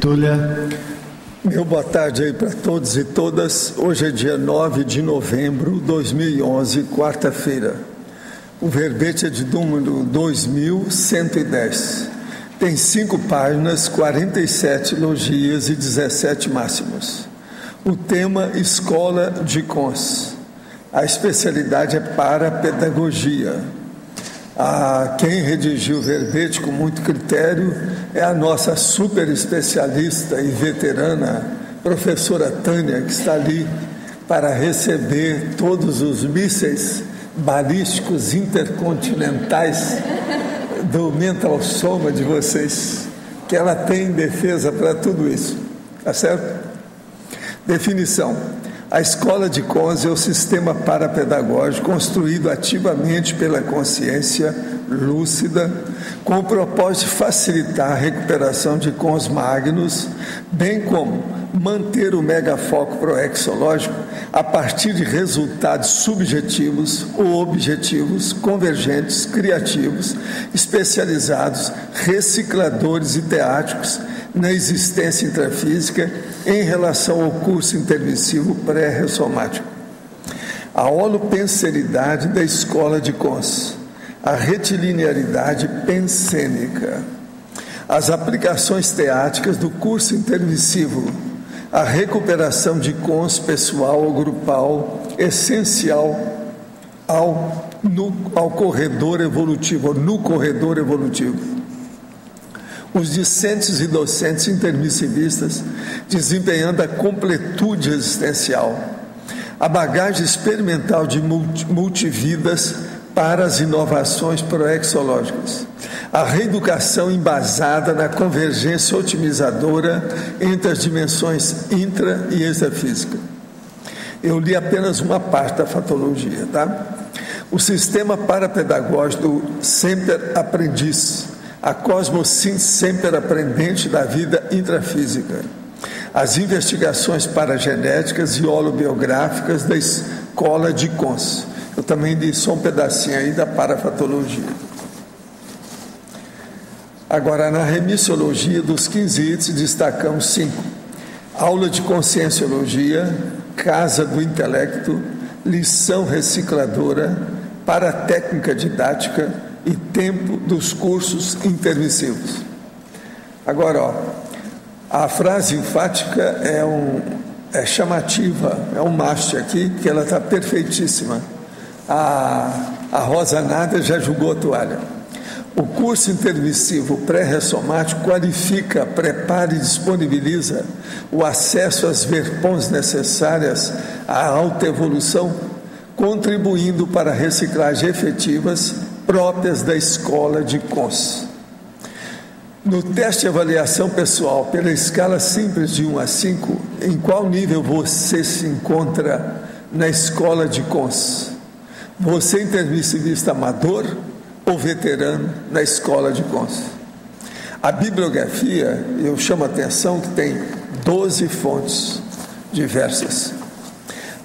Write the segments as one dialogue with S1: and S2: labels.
S1: Túlia.
S2: Meu boa tarde aí para todos e todas. Hoje é dia 9 de novembro de 2011, quarta-feira. O verbete é de número 2110. Tem cinco páginas, 47 elogias e 17 máximos. O tema Escola de Cons. A especialidade é para pedagogia. A quem redigiu o verbete com muito critério é a nossa super especialista e veterana professora Tânia, que está ali para receber todos os mísseis balísticos intercontinentais do mental soma de vocês, que ela tem defesa para tudo isso. Tá certo? Definição: a escola de Cons é o sistema parapedagógico construído ativamente pela consciência lúcida, com o propósito de facilitar a recuperação de cons magnos, bem como manter o megafoco proexológico a partir de resultados subjetivos ou objetivos, convergentes, criativos, especializados, recicladores e teáticos na existência intrafísica em relação ao curso intermissivo pré-ressomático. A holopenseridade da escola de Cons, a retilinearidade pensênica, as aplicações teáticas do curso intermissivo, a recuperação de cons pessoal ou grupal, essencial ao, no, ao corredor evolutivo, no corredor evolutivo. Os discentes e docentes intermissivistas desempenhando a completude existencial, a bagagem experimental de multividas para as inovações proexológicas, a reeducação embasada na convergência otimizadora entre as dimensões intra e extrafísica. Eu li apenas uma parte da fatologia, tá? O sistema parapedagógico sempre aprendiz a cosmossíntese sempre aprendente da vida intrafísica, as investigações paragenéticas e holobiográficas da escola de Cons. Eu também li só um pedacinho aí da parafatologia. Agora, na remissiologia dos 15 itens, destacamos cinco. Aula de conscienciologia, casa do intelecto, lição recicladora, para técnica didática, e tempo dos cursos intermissivos. Agora, ó, a frase enfática é, um, é chamativa, é um macho aqui, que ela está perfeitíssima. A, a Rosa Nada já julgou a toalha. O curso intermissivo pré-ressomático qualifica, prepara e disponibiliza o acesso às verpões necessárias à alta evolução, contribuindo para reciclagem efetivas próprias da escola de COS. No teste de avaliação pessoal, pela escala simples de 1 a 5, em qual nível você se encontra na escola de COS? Você intermissivista amador ou veterano na escola de COS? A bibliografia, eu chamo a atenção que tem 12 fontes diversas.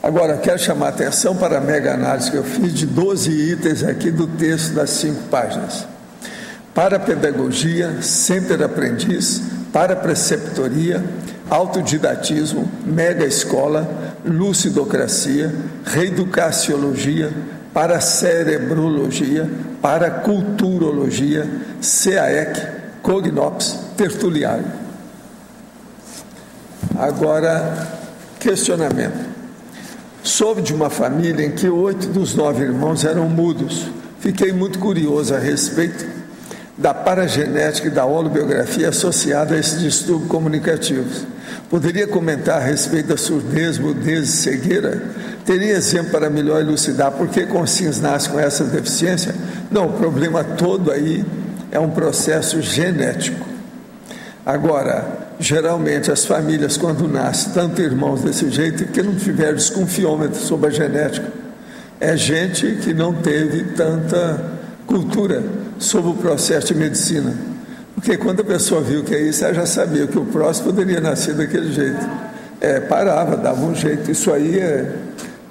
S2: Agora, quero chamar a atenção para a mega análise que eu fiz de 12 itens aqui do texto das cinco páginas. Para pedagogia, sempre aprendiz, para preceptoria, autodidatismo, mega escola, lucidocracia, reeducaciologia, para cerebrologia, para culturologia, CAEC, Cognops, Tertuliário. Agora, questionamento. Soube de uma família em que oito dos nove irmãos eram mudos. Fiquei muito curioso a respeito da paragenética e da holobiografia associada a esses distúrbios comunicativos. Poderia comentar a respeito da surdez, mudez e cegueira? Teria exemplo para melhor elucidar por que consciência nasce com essa deficiência? Não, o problema todo aí é um processo genético. Agora, geralmente as famílias, quando nascem tanto irmãos desse jeito, que não tiveram desconfiômetro sobre a genética. É gente que não teve tanta cultura sobre o processo de medicina. Porque quando a pessoa viu que é isso, ela já sabia que o próximo poderia nascer daquele jeito. É, parava, dava um jeito. Isso aí é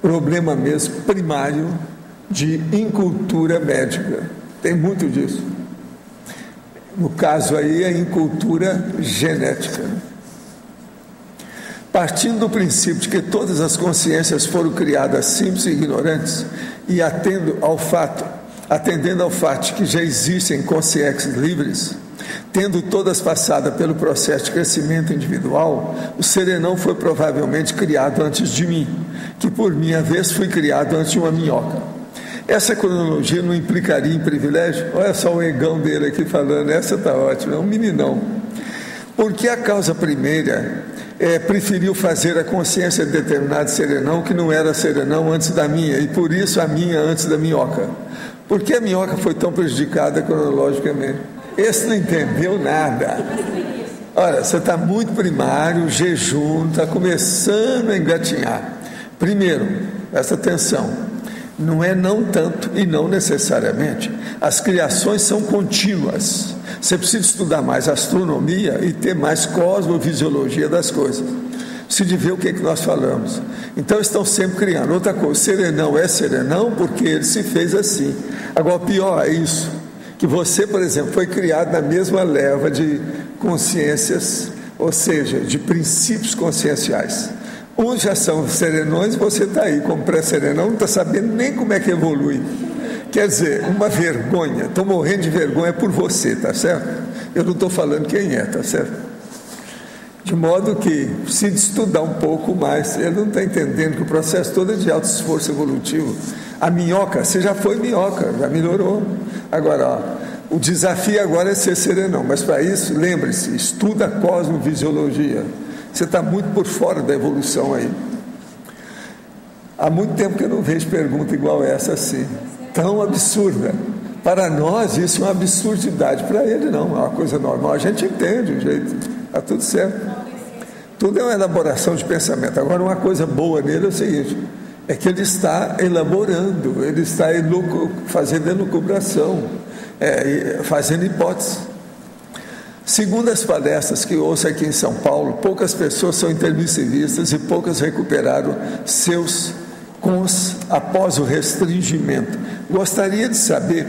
S2: problema mesmo primário de incultura médica. Tem muito disso. No caso aí, é em cultura genética. Partindo do princípio de que todas as consciências foram criadas simples e ignorantes, e atendo ao fato, atendendo ao fato que já existem consciências livres, tendo todas passado pelo processo de crescimento individual, o serenão foi provavelmente criado antes de mim, que por minha vez fui criado antes de uma minhoca. Essa cronologia não implicaria em privilégio? Olha só o egão dele aqui falando, essa está ótima, é um meninão. Porque a causa primeira é, preferiu fazer a consciência de determinado serenão que não era serenão antes da minha, e por isso a minha antes da minhoca. Por que a minhoca foi tão prejudicada cronologicamente? Esse não entendeu nada. Olha, você está muito primário, jejum, está começando a engatinhar. Primeiro, presta atenção, não é não tanto e não necessariamente. As criações são contínuas. Você precisa estudar mais astronomia e ter mais cosmovisiologia das coisas. Precisa ver o que, é que nós falamos. Então estão sempre criando. Outra coisa, serenão é serenão porque ele se fez assim. Agora, pior é isso, que você, por exemplo, foi criado na mesma leva de consciências, ou seja, de princípios conscienciais. Uns já são serenões, você está aí como pré-serenão, não está sabendo nem como é que evolui. Quer dizer, uma vergonha, estou morrendo de vergonha por você, tá certo? Eu não estou falando quem é, tá certo? De modo que precisa estudar um pouco mais. Ele não está entendendo que o processo todo é de alto esforço evolutivo. A minhoca, você já foi minhoca, já melhorou. Agora, ó, o desafio agora é ser serenão, mas para isso, lembre-se, estuda a cosmovisiologia. Você está muito por fora da evolução aí. Há muito tempo que eu não vejo pergunta igual essa assim tão absurda. Para nós, isso é uma absurdidade. Para ele, não, é uma coisa normal. A gente entende o jeito, está tudo certo. Tudo é uma elaboração de pensamento. Agora, uma coisa boa nele é o seguinte: é que ele está elaborando, ele está fazendo elucubração, é, fazendo hipótese. Segundo as palestras que ouço aqui em São Paulo, poucas pessoas são intermissivistas e poucas recuperaram seus cons após o restringimento. Gostaria de saber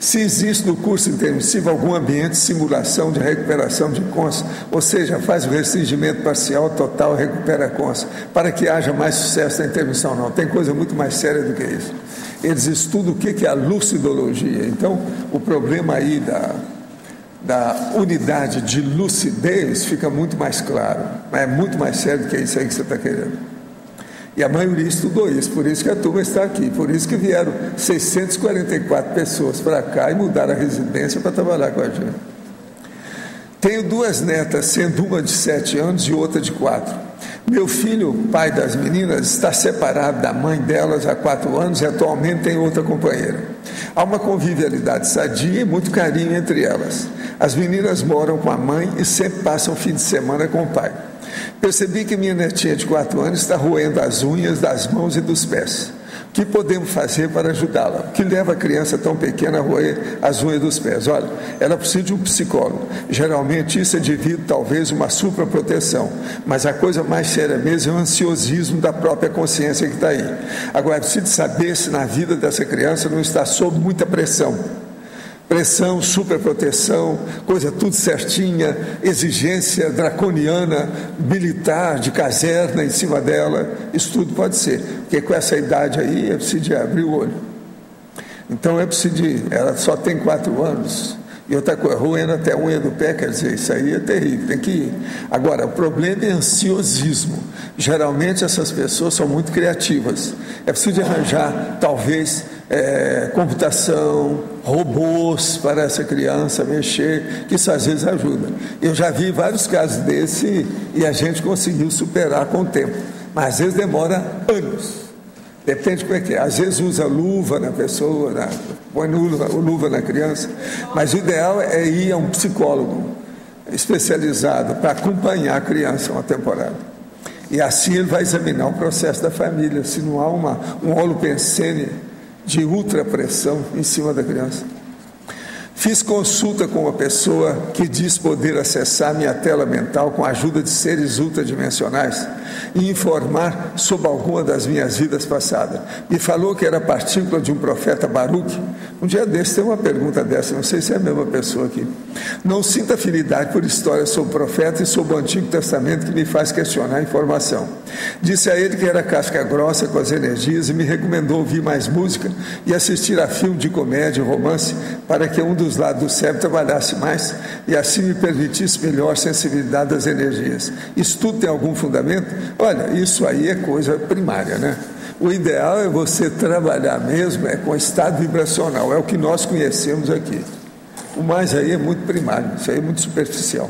S2: se existe no curso intermissivo algum ambiente de simulação de recuperação de cons, ou seja, faz o restringimento parcial, total, recupera cons, para que haja mais sucesso na intermissão. Não, tem coisa muito mais séria do que isso. Eles estudam o que é a lucidologia. Então, o problema aí da, da unidade de lucidez fica muito mais claro. É muito mais sério do que isso aí que você está querendo. E a maioria estudou isso, por isso que a turma está aqui, por isso que vieram 644 pessoas para cá e mudaram a residência para trabalhar com a gente. Tenho duas netas, sendo uma de sete anos e outra de quatro. Meu filho, pai das meninas, está separado da mãe delas há quatro anos e atualmente tem outra companheira. Há uma convivialidade sadia e muito carinho entre elas. As meninas moram com a mãe e sempre passam o fim de semana com o pai. Percebi que minha netinha de quatro anos está roendo as unhas das mãos e dos pés. O que podemos fazer para ajudá-la? O que leva a criança tão pequena a roer as unhas dos pés? Olha, ela precisa de um psicólogo. Geralmente isso é devido talvez a uma supraproteção, mas a coisa mais séria mesmo é o ansiosismo da própria consciência que está aí. Agora, precisa saber se na vida dessa criança não está sob muita pressão pressão, superproteção, coisa tudo certinha, exigência draconiana, militar, de caserna em cima dela, isso tudo pode ser, porque com essa idade aí é preciso abrir o olho. Então é preciso, ela só tem quatro anos, e outra coisa, roendo até a unha do pé, quer dizer, isso aí é terrível, tem que ir. Agora, o problema é ansiosismo. Geralmente essas pessoas são muito criativas. É preciso arranjar, talvez, é, computação, robôs para essa criança mexer, que isso às vezes ajuda. Eu já vi vários casos desse e a gente conseguiu superar com o tempo, mas às vezes demora anos. Depende como é que é. Às vezes usa luva na pessoa, na, põe luva, luva na criança, mas o ideal é ir a um psicólogo especializado para acompanhar a criança uma temporada. E assim ele vai examinar o processo da família, se não há uma, um holopensene de ultrapressão em cima da criança. Fiz consulta com uma pessoa que diz poder acessar minha tela mental com a ajuda de seres ultradimensionais e informar sobre alguma das minhas vidas passadas. Me falou que era partícula de um profeta Baruch. Um dia desse tem uma pergunta dessa, não sei se é a mesma pessoa aqui. Não sinto afinidade por histórias sobre o profeta e sobre o Antigo Testamento que me faz questionar a informação. Disse a ele que era casca grossa com as energias e me recomendou ouvir mais música e assistir a filme de comédia e romance para que um dos lados do cérebro trabalhasse mais e assim me permitisse melhor sensibilidade das energias. Isso tudo tem algum fundamento? Olha, isso aí é coisa primária, né? O ideal é você trabalhar mesmo é com estado vibracional, é o que nós conhecemos aqui. O mais aí é muito primário, isso aí é muito superficial.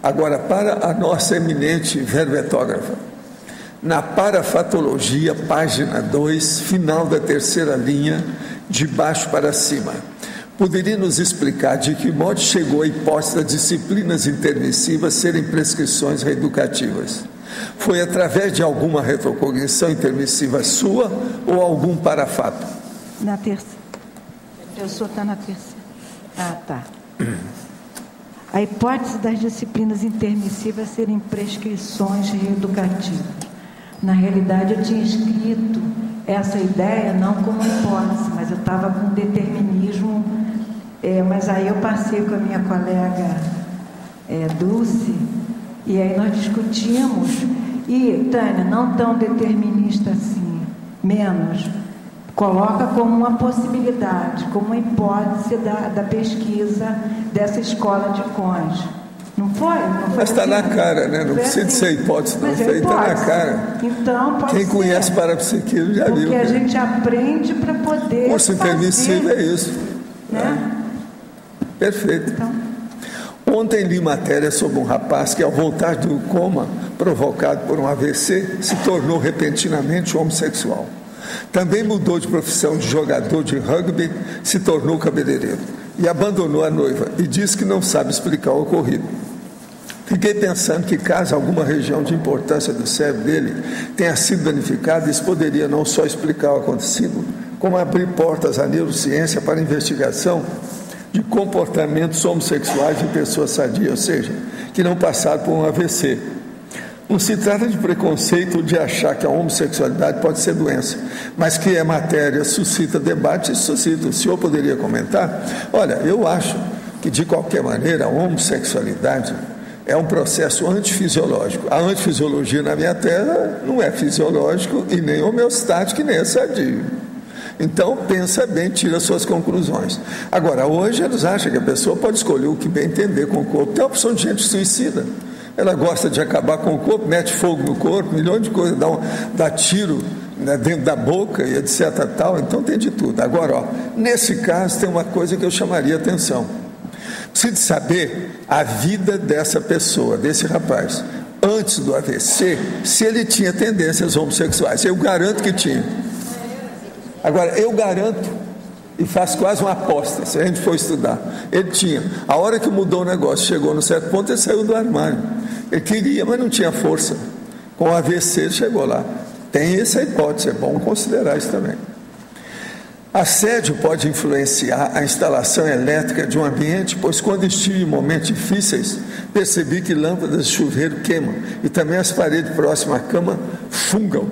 S2: Agora, para a nossa eminente verbetógrafa, na parafatologia, página 2, final da terceira linha, de baixo para cima. Poderia nos explicar de que modo chegou a hipótese das disciplinas intermissivas serem prescrições reeducativas? Foi através de alguma retrocognição intermissiva sua ou algum parafato?
S1: Na terça. Eu sou está na terça. Ah, tá. A hipótese das disciplinas intermissivas serem prescrições reeducativas. Na realidade, eu tinha escrito essa ideia não como hipótese, mas eu estava com determinismo. É, mas aí eu passei com a minha colega é, Dulce, e aí nós discutimos. E, Tânia, não tão determinista assim, menos. Coloca como uma possibilidade, como uma hipótese da, da pesquisa dessa escola de Conde. Não foi? Não foi
S2: Mas está assim? na cara, né? Não precisa assim. ser hipótese, não. Isso aí está na cara.
S1: Então, pode
S2: Quem
S1: ser.
S2: conhece parapsiquismo já
S1: Porque
S2: viu.
S1: Porque a gente aprende para poder.
S2: Curso intermissivo é isso.
S1: Né?
S2: Perfeito. Então. Ontem li matéria sobre um rapaz que, ao voltar do coma provocado por um AVC, se tornou repentinamente homossexual. Também mudou de profissão de jogador de rugby, se tornou cabeleireiro e abandonou a noiva e disse que não sabe explicar o ocorrido. Fiquei pensando que caso alguma região de importância do cérebro dele tenha sido danificada, isso poderia não só explicar o acontecido, como abrir portas à neurociência para investigação de comportamentos homossexuais de pessoas sadias, ou seja, que não passaram por um AVC. Não se trata de preconceito de achar que a homossexualidade pode ser doença, mas que é matéria, suscita debate, suscita. O senhor poderia comentar? Olha, eu acho que de qualquer maneira a homossexualidade é um processo antifisiológico. A antifisiologia na minha terra não é fisiológico e nem homeostático e nem é sadio. Então, pensa bem, tira suas conclusões. Agora, hoje eles acham que a pessoa pode escolher o que bem entender com o corpo. Tem a opção de gente suicida. Ela gosta de acabar com o corpo, mete fogo no corpo, milhões de coisas, dá, um, dá tiro né, dentro da boca e etc. Tal. Então tem de tudo. Agora, ó, nesse caso, tem uma coisa que eu chamaria atenção. Precisa saber a vida dessa pessoa, desse rapaz, antes do AVC, se ele tinha tendências homossexuais. Eu garanto que tinha. Agora, eu garanto, e faço quase uma aposta, se a gente for estudar, ele tinha. A hora que mudou o negócio, chegou no certo ponto, ele saiu do armário. Ele queria, mas não tinha força. Com o AVC, ele chegou lá. Tem essa hipótese, é bom considerar isso também. Assédio pode influenciar a instalação elétrica de um ambiente, pois quando estive em momentos difíceis, percebi que lâmpadas de chuveiro queimam e também as paredes próximas à cama fungam.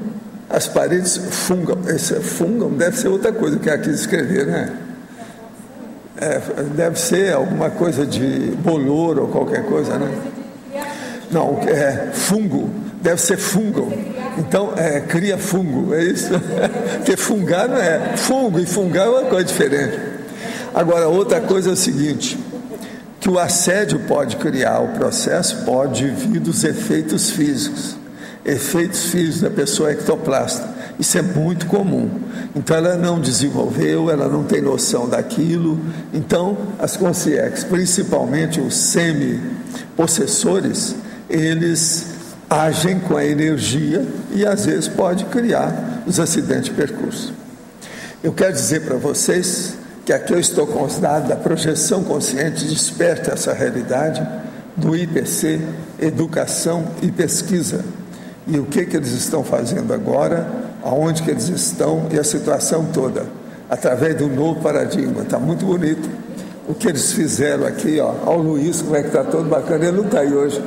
S2: As paredes fungam. Esse fungam deve ser outra coisa que aqui escrever, né? É, deve ser alguma coisa de bolor ou qualquer coisa, né? Não, é fungo, deve ser fungo. Então, é, cria fungo, é isso? Porque fungar não é. Fungo e fungar é uma coisa diferente. Agora, outra coisa é o seguinte: que o assédio pode criar o processo, pode vir dos efeitos físicos. Efeitos físicos da pessoa ectoplasta. Isso é muito comum. Então, ela não desenvolveu, ela não tem noção daquilo. Então, as consciências, principalmente os semi-possessores, eles agem com a energia e às vezes pode criar os acidentes de percurso. Eu quero dizer para vocês que aqui eu estou com os dados da projeção consciente desperta essa realidade do IPC, educação e pesquisa. E o que que eles estão fazendo agora, aonde que eles estão e a situação toda, através do novo paradigma. Está muito bonito o que eles fizeram aqui, ó. Olha o Luiz, como é que está todo bacana. Ele não está aí hoje.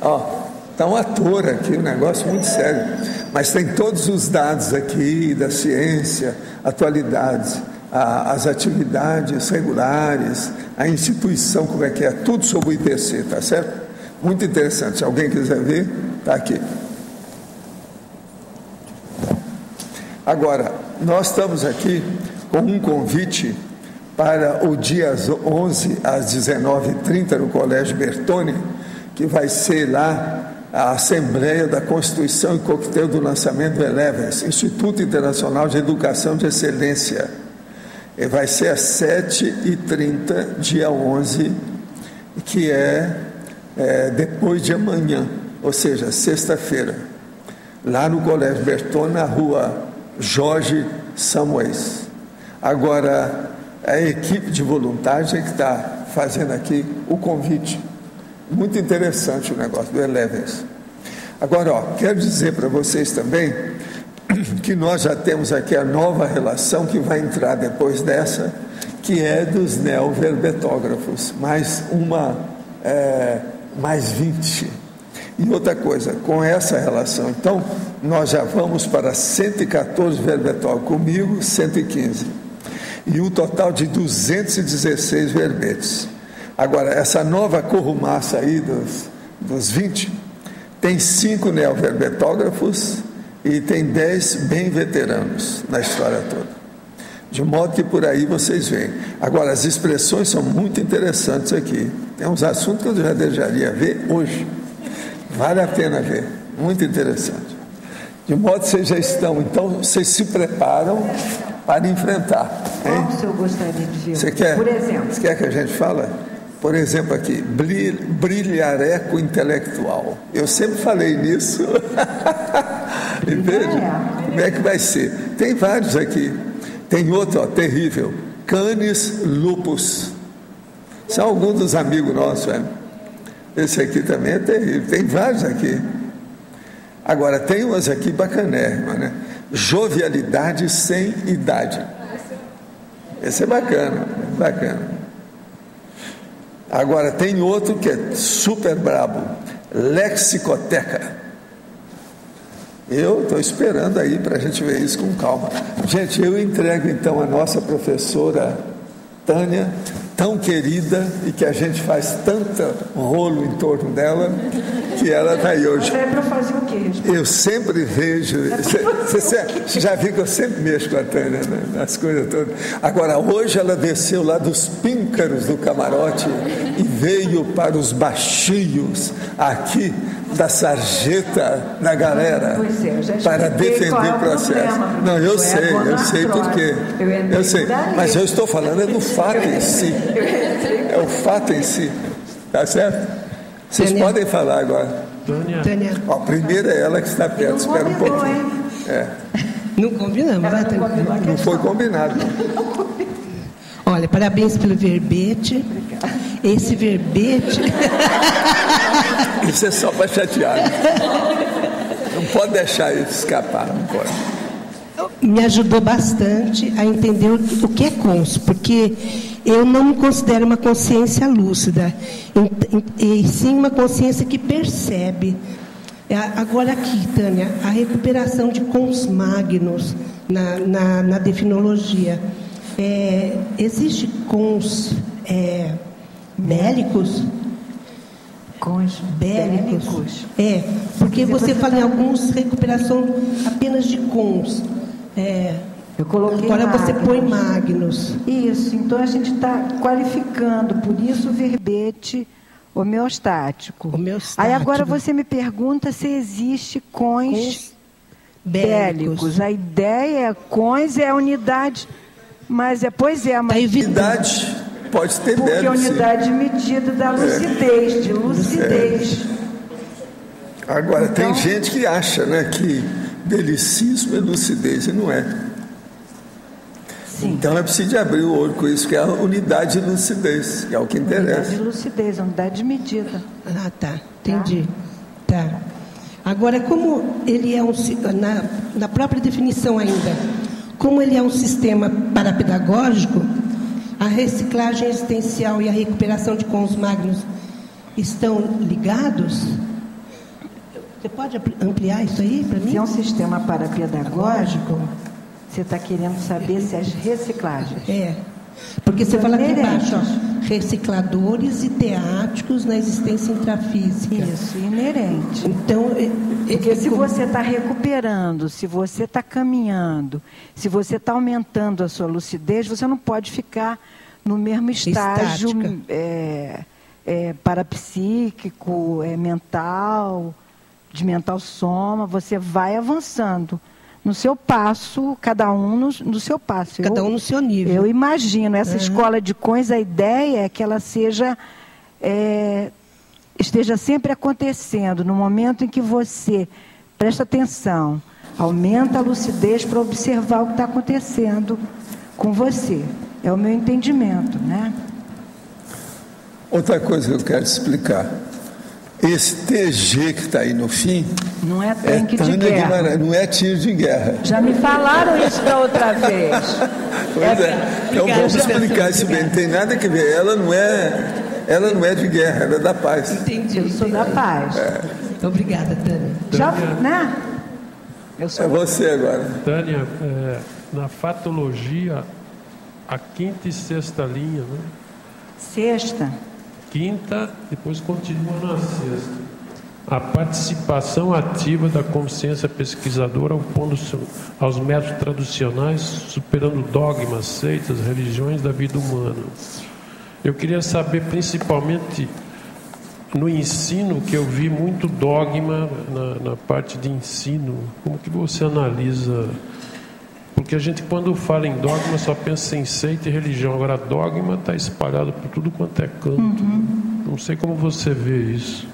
S2: Ó, Está um ator aqui, um negócio muito sério. Mas tem todos os dados aqui da ciência, atualidades, a, as atividades regulares, a instituição, como é que é, tudo sobre o IPC, tá certo? Muito interessante. Se alguém quiser ver, está aqui. Agora, nós estamos aqui com um convite para o dia 11 às 19h30 no Colégio Bertone, que vai ser lá a Assembleia da Constituição e Coquetel do lançamento do Elevens, Instituto Internacional de Educação de Excelência. E vai ser às 7h30, dia 11, que é, é depois de amanhã, ou seja, sexta-feira, lá no Colégio Bertone, na rua Jorge Samuels. Agora, a equipe de voluntários é que está fazendo aqui o convite muito interessante o negócio do Elevens. Agora, ó, quero dizer para vocês também que nós já temos aqui a nova relação que vai entrar depois dessa, que é dos neoverbetógrafos, mais uma, é, mais 20. E outra coisa, com essa relação, então, nós já vamos para 114 verbetógrafos, comigo 115, e um total de 216 verbetes. Agora, essa nova corrumaça aí dos, dos 20, tem cinco neoverbetógrafos e tem dez bem veteranos na história toda. De modo que por aí vocês veem. Agora, as expressões são muito interessantes aqui. Tem uns assuntos que eu já desejaria ver hoje. Vale a pena ver. Muito interessante. De modo que vocês já estão, então vocês se preparam para enfrentar.
S1: Hein? Qual o senhor gostaria de?
S2: Você quer,
S1: Por exemplo.
S2: Você quer que a gente fale? Por exemplo, aqui, brilhareco intelectual. Eu sempre falei nisso. e veja como é que vai ser. Tem vários aqui. Tem outro, ó, terrível. Canis lupus. São alguns dos amigos nossos, é. Esse aqui também é terrível. Tem vários aqui. Agora, tem umas aqui bacanérrimas, né? Jovialidade sem idade. Esse é bacana, bacana. Agora tem outro que é super brabo, lexicoteca. Eu estou esperando aí para a gente ver isso com calma. Gente, eu entrego então a nossa professora Tânia, tão querida e que a gente faz tanta rolo em torno dela, que ela está aí hoje.
S1: É para fazer o quê?
S2: Eu sempre vejo. Você, você já viu que eu sempre mexo com a Tânia né, nas coisas todas. Agora, hoje ela desceu lá dos píncaros do camarote e veio para os baixinhos aqui da sarjeta da galera
S1: é,
S2: para defender o processo. Não, eu sei, eu sei porque. Eu sei, mas eu estou falando é do fato em si. É o fato em si. Tá certo? Vocês Tânia. podem falar agora.
S3: Tânia.
S2: Ó, primeiro é ela que está perto, espera um pouquinho. É.
S3: Não combinamos, né, Tânia?
S2: Não foi combinado.
S3: Olha, parabéns pelo verbete. Esse verbete.
S2: Isso é só para chatear. Não pode deixar isso escapar, não pode.
S3: Me ajudou bastante a entender o que é cons, porque eu não me considero uma consciência lúcida, e sim uma consciência que percebe. É, agora aqui, Tânia, a recuperação de cons magnos na, na, na definologia. É, existe cons é, bélicos?
S1: Cons bélicos? bélicos?
S3: É, porque você fala em alguns recuperação apenas de cons. É,
S1: eu coloquei
S3: Agora você põe Magnus.
S1: Isso, então a gente está qualificando, por isso o verbete homeostático.
S3: homeostático.
S1: Aí agora você me pergunta se existe cões bélicos. bélicos. A ideia é cões é a unidade, mas é, pois é, mas...
S2: A unidade pode ter
S1: Porque a unidade sim. medida da lucidez, é. de lucidez.
S2: É. Agora, então, tem gente que acha né, que belicismo é lucidez, e não é. Sim. Então é preciso abrir o olho com isso, que é a unidade de lucidez, que é o que interessa.
S1: Unidade de lucidez, a unidade de medida.
S3: Ah, tá. Entendi. Tá. tá. Agora, como ele é um. Na, na própria definição ainda, como ele é um sistema parapedagógico, a reciclagem existencial e a recuperação de cons magnos estão ligados? Você pode ampliar isso aí para mim?
S1: Se é um sistema parapedagógico, você está querendo saber se as reciclagens.
S3: É. Porque você fala aqui embaixo, ó, recicladores e teáticos na existência intrafísica.
S1: Isso, inerente.
S3: Então, é, é,
S1: Porque se você está recuperando, se você está caminhando, se você está aumentando a sua lucidez, você não pode ficar no mesmo estágio é, é, parapsíquico, é, mental, de mental soma, você vai avançando no seu passo, cada um no, no seu passo.
S3: Cada eu, um no seu nível.
S1: Eu imagino, essa uhum. escola de cões, a ideia é que ela seja. É, esteja sempre acontecendo no momento em que você presta atenção, aumenta a lucidez para observar o que está acontecendo com você. É o meu entendimento, né?
S2: Outra coisa que eu quero explicar. Esse TG que está aí no fim.
S1: Não é tanque é de guerra. Guimarães,
S2: não é tiro de guerra.
S1: Já me falaram isso da outra vez.
S2: pois é. é. Então vamos explicar isso bem. Não tem nada a ver. Ela não é, ela não é de guerra, ela é da paz.
S1: Entendi. Eu sou da paz. É.
S3: Obrigada, Tânia.
S1: Já, né?
S2: Eu sou é você agora.
S4: Tânia, é, na fatologia, a quinta e sexta linha, né?
S1: Sexta
S4: quinta, depois continua na sexta. A participação ativa da consciência pesquisadora opondo-se aos métodos tradicionais, superando dogmas, seitas, religiões da vida humana. Eu queria saber, principalmente no ensino, que eu vi muito dogma na, na parte de ensino, como que você analisa porque a gente, quando fala em dogma, só pensa em seita e religião. Agora, dogma está espalhado por tudo quanto é canto. Uhum. Não sei como você vê isso.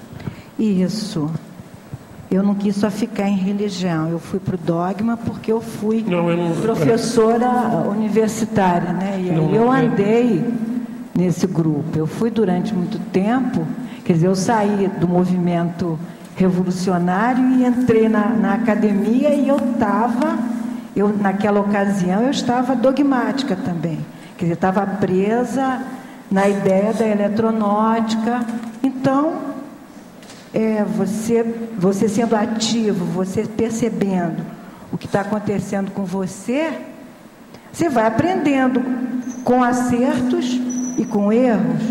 S1: Isso. Eu não quis só ficar em religião. Eu fui para o dogma porque eu fui não, eu não... professora universitária, né? E aí eu é- andei nesse grupo. Eu fui durante muito tempo. Quer dizer, eu saí do movimento revolucionário e entrei na, na academia e eu estava eu, naquela ocasião, eu estava dogmática também. Quer dizer, estava presa na ideia da eletronótica. Então, é, você, você sendo ativo, você percebendo o que está acontecendo com você, você vai aprendendo com acertos e com erros.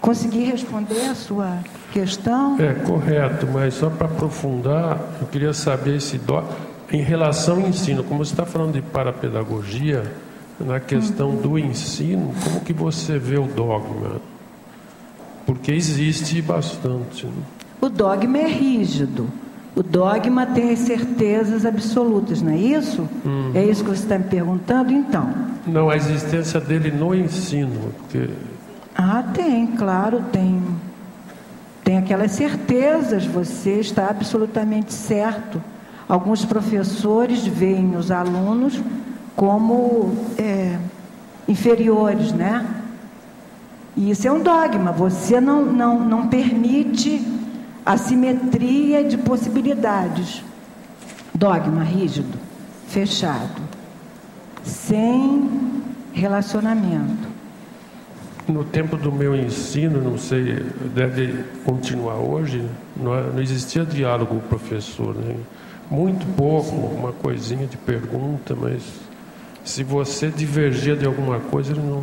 S1: Consegui responder a sua questão?
S4: É correto, mas só para aprofundar, eu queria saber se do... Em relação ao ensino, como você está falando de parapedagogia, na questão do ensino, como que você vê o dogma? Porque existe bastante. Né?
S1: O dogma é rígido. O dogma tem as certezas absolutas, não é isso? Hum. É isso que você está me perguntando, então?
S4: Não, a existência dele no ensino. Porque...
S1: Ah, tem, claro, tem. Tem aquelas certezas, você está absolutamente certo Alguns professores veem os alunos como é, inferiores, né? E isso é um dogma. Você não, não, não permite a simetria de possibilidades. Dogma rígido, fechado, sem relacionamento.
S4: No tempo do meu ensino, não sei, deve continuar hoje, não, existia diálogo com o professor. Né? Muito pouco, uma coisinha de pergunta, mas se você divergia de alguma coisa, ele não,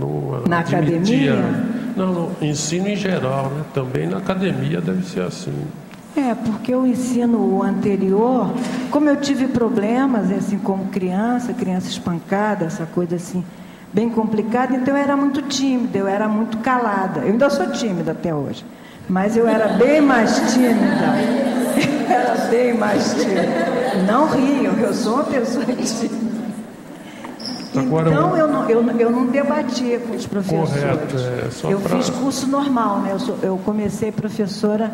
S4: não
S1: Na admitia. academia?
S4: Não, no ensino em geral, né? Também na academia deve ser assim.
S1: É, porque o ensino anterior, como eu tive problemas, assim, como criança, criança espancada, essa coisa assim, bem complicada, então eu era muito tímida, eu era muito calada. Eu ainda sou tímida até hoje, mas eu era bem mais tímida era bem mais tímida. Não riam, eu sou uma pessoa tímida. Agora, então eu não, eu, eu não debatia com os professores.
S4: Correto, é,
S1: eu pra... fiz curso normal, né? Eu, sou, eu comecei professora,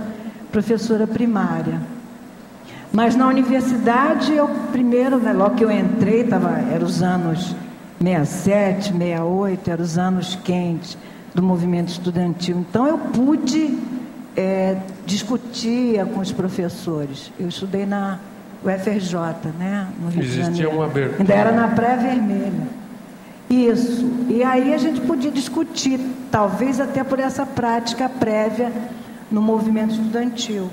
S1: professora primária. Mas na universidade, eu primeiro, né, logo que eu entrei, tava, eram os anos 67, 68, eram os anos quentes do movimento estudantil. Então eu pude é, discutia com os professores. Eu estudei na UFRJ, né, no Rio
S4: Existia
S1: de Janeiro.
S4: uma abertura.
S1: Ainda era na pré-vermelha. Isso. E aí a gente podia discutir, talvez até por essa prática prévia no movimento estudantil.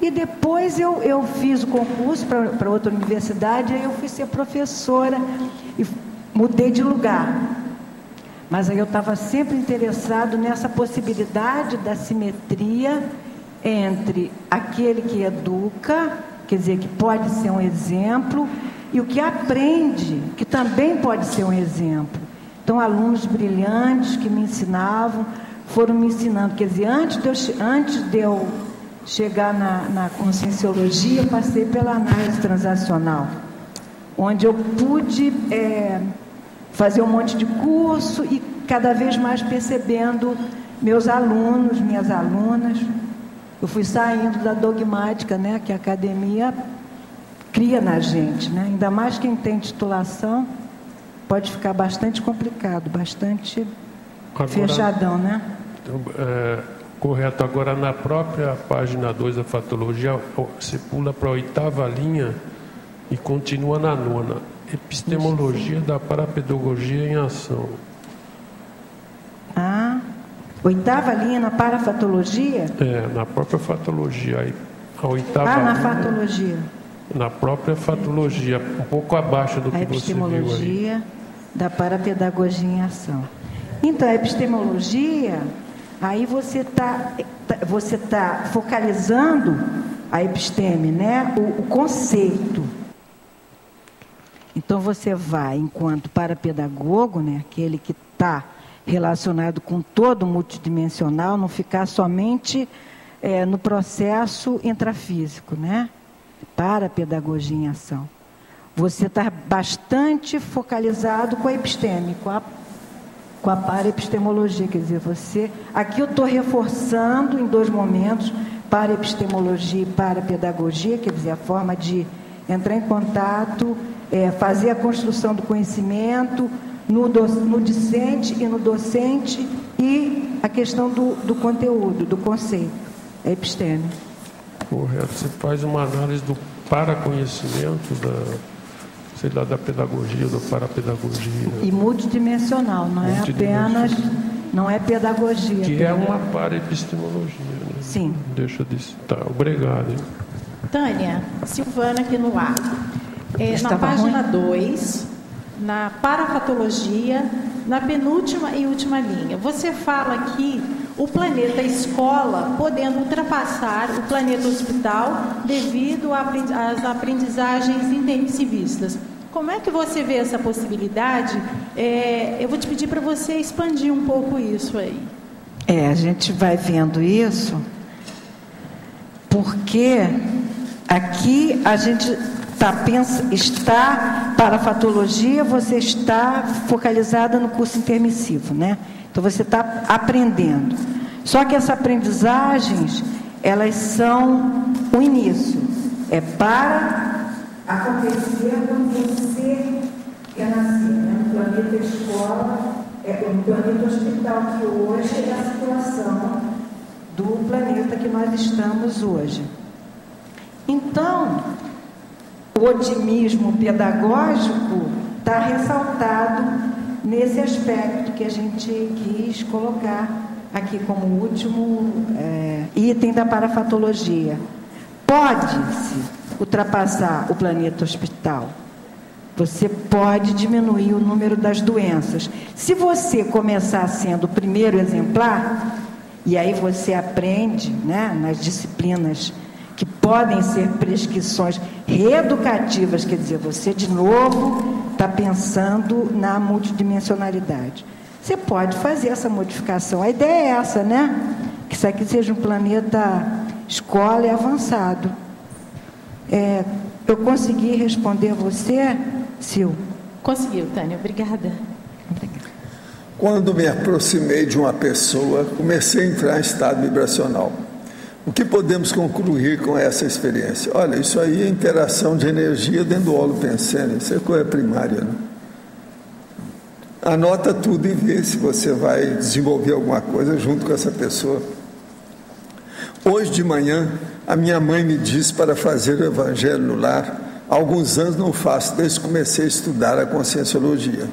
S1: E depois eu, eu fiz o concurso para outra universidade, aí eu fui ser professora e mudei de lugar. Mas aí eu estava sempre interessado nessa possibilidade da simetria entre aquele que educa, quer dizer, que pode ser um exemplo, e o que aprende, que também pode ser um exemplo. Então, alunos brilhantes que me ensinavam, foram me ensinando. Quer dizer, antes de eu, antes de eu chegar na, na conscienciologia, passei pela análise transacional, onde eu pude é, fazer um monte de curso e cada vez mais percebendo meus alunos, minhas alunas. Eu fui saindo da dogmática né, que a academia cria na gente, né? ainda mais quem tem titulação, pode ficar bastante complicado, bastante Agora, fechadão, né?
S4: Então, é, correto. Agora, na própria página 2 da fatologia, você pula para a oitava linha e continua na nona. Epistemologia da parapedagogia em ação.
S1: Ah, oitava linha na parafatologia?
S4: É, na própria fatologia. A oitava
S1: ah, na fatologia.
S4: Na própria fatologia, um pouco abaixo do a que você viu aí.
S1: Epistemologia da parapedagogia em ação. Então, a epistemologia Aí você está você tá focalizando a episteme, né? O, o, conceito. Então você vai, enquanto parapedagogo, né? aquele que está relacionado com todo multidimensional, não ficar somente é, no processo intrafísico, né? Para pedagogia em ação. Você está bastante focalizado com a episteme, com a com a paraepistemologia, quer dizer, você. Aqui eu estou reforçando em dois momentos, para epistemologia e para pedagogia, quer dizer, a forma de entrar em contato, é, fazer a construção do conhecimento no, do, no discente e no docente e a questão do, do conteúdo, do conceito, é episteme.
S4: Correto. Você faz uma análise do paraconhecimento da sei lá, da pedagogia, do parapedagogia.
S1: E multidimensional, não é apenas, não é pedagogia.
S4: Que é uma paraepistemologia, né?
S1: Sim.
S4: Deixa de citar. Obrigado. Hein?
S5: Tânia, Silvana aqui no ar. É, na página 2, na parapatologia, na penúltima e última linha, você fala aqui o planeta escola podendo ultrapassar o planeta hospital devido às aprendizagens intensivistas. Como é que você vê essa possibilidade? É, eu vou te pedir para você expandir um pouco isso aí.
S1: É, a gente vai vendo isso porque aqui a gente tá, pensa, está para a fatologia, você está focalizada no curso intermissivo, né? Então você está aprendendo. Só que essas aprendizagens, elas são o início. É para acontecer quando você é nascer, né? no planeta escola, é, no planeta hospital, que hoje é a situação do planeta que nós estamos hoje. Então, o otimismo pedagógico está ressaltado nesse aspecto que a gente quis colocar aqui como último é, item da parafatologia. Pode-se ultrapassar o planeta hospital. Você pode diminuir o número das doenças. Se você começar sendo o primeiro exemplar, e aí você aprende né, nas disciplinas que podem ser prescrições reeducativas, quer dizer, você de novo está pensando na multidimensionalidade. Você pode fazer essa modificação. A ideia é essa, né? Que isso aqui seja um planeta escola e avançado. É, eu consegui responder você, Sil?
S5: Conseguiu, Tânia. Obrigada.
S2: Obrigada. Quando me aproximei de uma pessoa, comecei a entrar em estado vibracional. O que podemos concluir com essa experiência? Olha, isso aí é interação de energia dentro do olo pensando, isso é coisa primária. Né? Anota tudo e vê se você vai desenvolver alguma coisa junto com essa pessoa. Hoje de manhã, a minha mãe me disse para fazer o evangelho no lar. Há alguns anos não faço, desde que comecei a estudar a conscienciologia.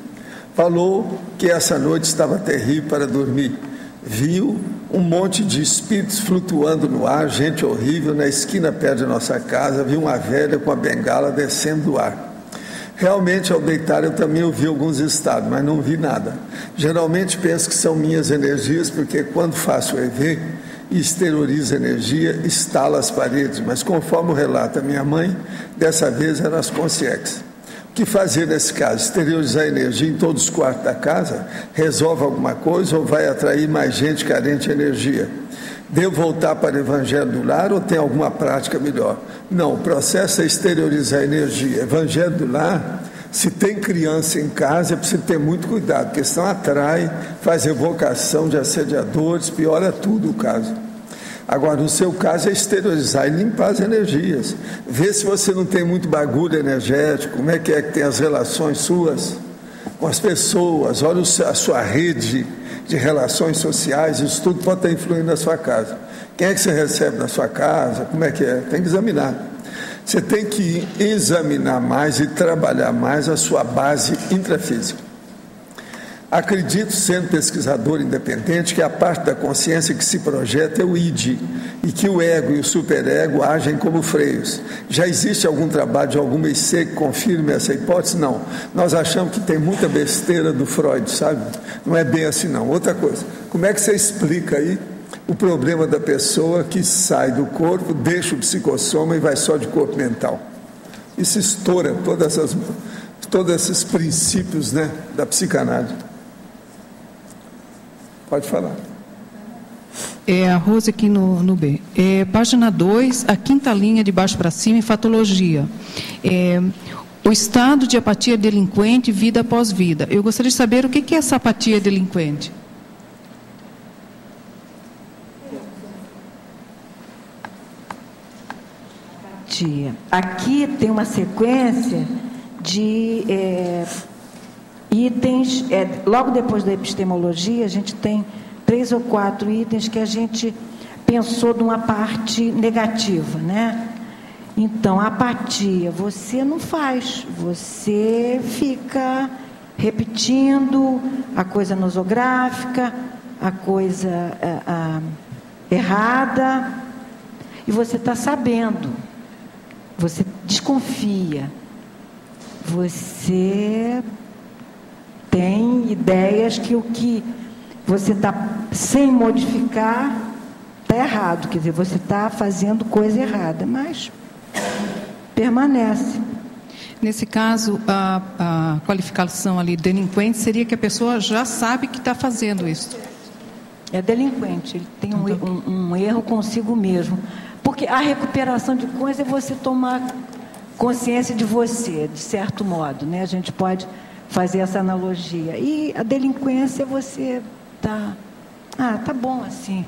S2: Falou que essa noite estava terrível para dormir. Viu um monte de espíritos flutuando no ar, gente horrível, na esquina perto de nossa casa, vi uma velha com a bengala descendo do ar. Realmente, ao deitar, eu também ouvi alguns estados, mas não vi nada. Geralmente penso que são minhas energias, porque quando faço EV e exteriorizo energia, estala as paredes, mas conforme da minha mãe, dessa vez eram as consciências. Que fazer nesse caso? Exteriorizar energia em todos os quartos da casa? Resolve alguma coisa ou vai atrair mais gente carente de energia? Devo voltar para o evangelho do lar ou tem alguma prática melhor? Não, o processo é exteriorizar energia. Evangelho do lar, se tem criança em casa, é preciso ter muito cuidado, porque senão atrai, faz evocação de assediadores, piora tudo o caso. Agora, no seu caso, é exteriorizar e limpar as energias. Ver se você não tem muito bagulho energético, como é que é que tem as relações suas com as pessoas, olha a sua rede de relações sociais, isso tudo pode estar influindo na sua casa. Quem é que você recebe na sua casa? Como é que é? Tem que examinar. Você tem que examinar mais e trabalhar mais a sua base intrafísica. Acredito, sendo pesquisador independente, que a parte da consciência que se projeta é o id e que o ego e o superego agem como freios. Já existe algum trabalho de alguma IC que confirme essa hipótese? Não. Nós achamos que tem muita besteira do Freud, sabe? Não é bem assim, não. Outra coisa, como é que você explica aí o problema da pessoa que sai do corpo, deixa o psicossoma e vai só de corpo mental? Isso estoura todas essas, todos esses princípios né, da psicanálise. Pode falar.
S6: É a Rose aqui no, no B. É, página 2, a quinta linha de baixo para cima, fatologia. É, o estado de apatia delinquente, vida após vida. Eu gostaria de saber o que é essa apatia delinquente.
S1: Aqui tem uma sequência de é, itens, é, logo depois da epistemologia, a gente tem três ou quatro itens que a gente pensou de uma parte negativa, né? Então, apatia, você não faz, você fica repetindo a coisa nosográfica, a coisa a, a, errada, e você está sabendo, você desconfia, você tem ideias que o que você está sem modificar está errado, quer dizer, você está fazendo coisa errada, mas permanece.
S6: Nesse caso, a, a qualificação ali delinquente seria que a pessoa já sabe que está fazendo isso.
S1: É delinquente, ele tem um, então, um, um erro consigo mesmo. Porque a recuperação de coisa é você tomar consciência de você, de certo modo, né? A gente pode fazer essa analogia. E a delinquência você tá, ah, tá bom assim.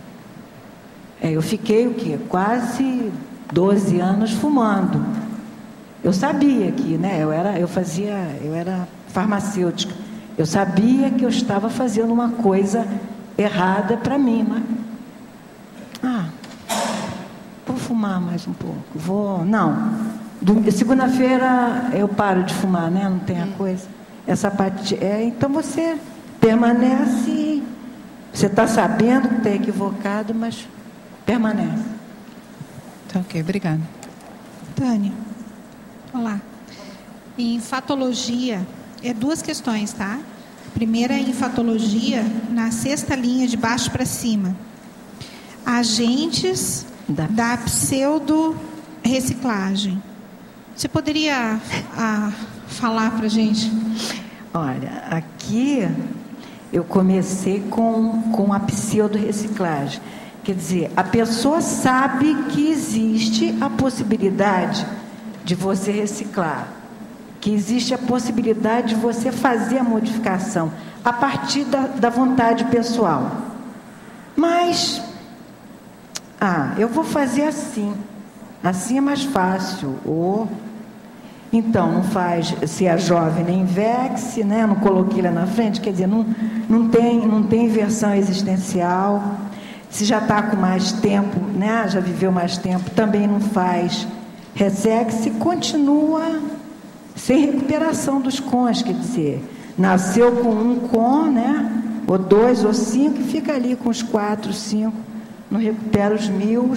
S1: É, eu fiquei o quê? Quase 12 anos fumando. Eu sabia que, né? Eu era, eu fazia, eu era farmacêutica. Eu sabia que eu estava fazendo uma coisa errada para mim, mas ah, vou fumar mais um pouco. Vou, não. Segunda-feira eu paro de fumar, né? Não tem a coisa essa parte. É, então você permanece, você está sabendo que está equivocado, mas permanece.
S6: Tá ok, obrigada.
S7: Tânia, olá. Em fatologia, é duas questões, tá? Primeira, em fatologia, na sexta linha de baixo para cima. Agentes da, da pseudo-reciclagem. Você poderia a, falar para gente?
S1: Olha, aqui eu comecei com, com a pseudo-reciclagem. Quer dizer, a pessoa sabe que existe a possibilidade de você reciclar, que existe a possibilidade de você fazer a modificação a partir da, da vontade pessoal. Mas, ah, eu vou fazer assim, assim é mais fácil, ou então, não faz, se é jovem, nem vexe, né? não coloquei lá na frente, quer dizer, não, não, tem, não tem inversão existencial. Se já está com mais tempo, né? já viveu mais tempo, também não faz ressex e continua sem recuperação dos cons, quer dizer, nasceu com um com, né? Ou dois ou cinco, e fica ali com os quatro, cinco. Não recupera os mil,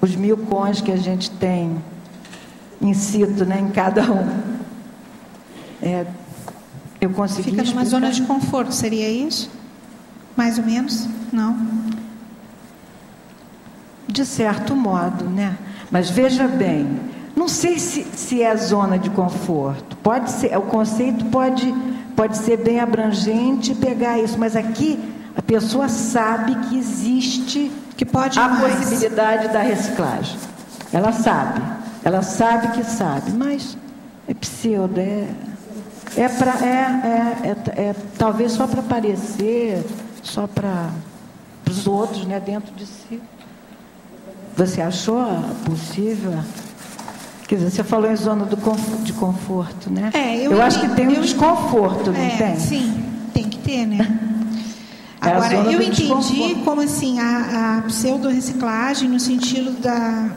S1: os mil cons que a gente tem in situ, né, em cada um. É, eu consegui.
S8: Fica numa zona de conforto, seria isso? Mais ou menos? Não?
S1: De certo modo, né? Mas veja bem, não sei se, se é zona de conforto. Pode ser, o conceito pode, pode ser bem abrangente e pegar isso, mas aqui a pessoa sabe que existe
S8: que pode
S1: a
S8: mais.
S1: possibilidade da reciclagem. Ela sabe, ela sabe que sabe, mas é pseudo, é, é, pra, é, é, é, é talvez só para aparecer, só para os outros, né, dentro de si. Você achou possível? Quer dizer, você falou em zona do, de conforto, né?
S8: É, eu,
S1: eu acho que tem um desconforto, não
S8: é,
S1: tem?
S8: Sim, tem que ter, né? É Agora, eu entendi como assim a, a pseudo-reciclagem no sentido da,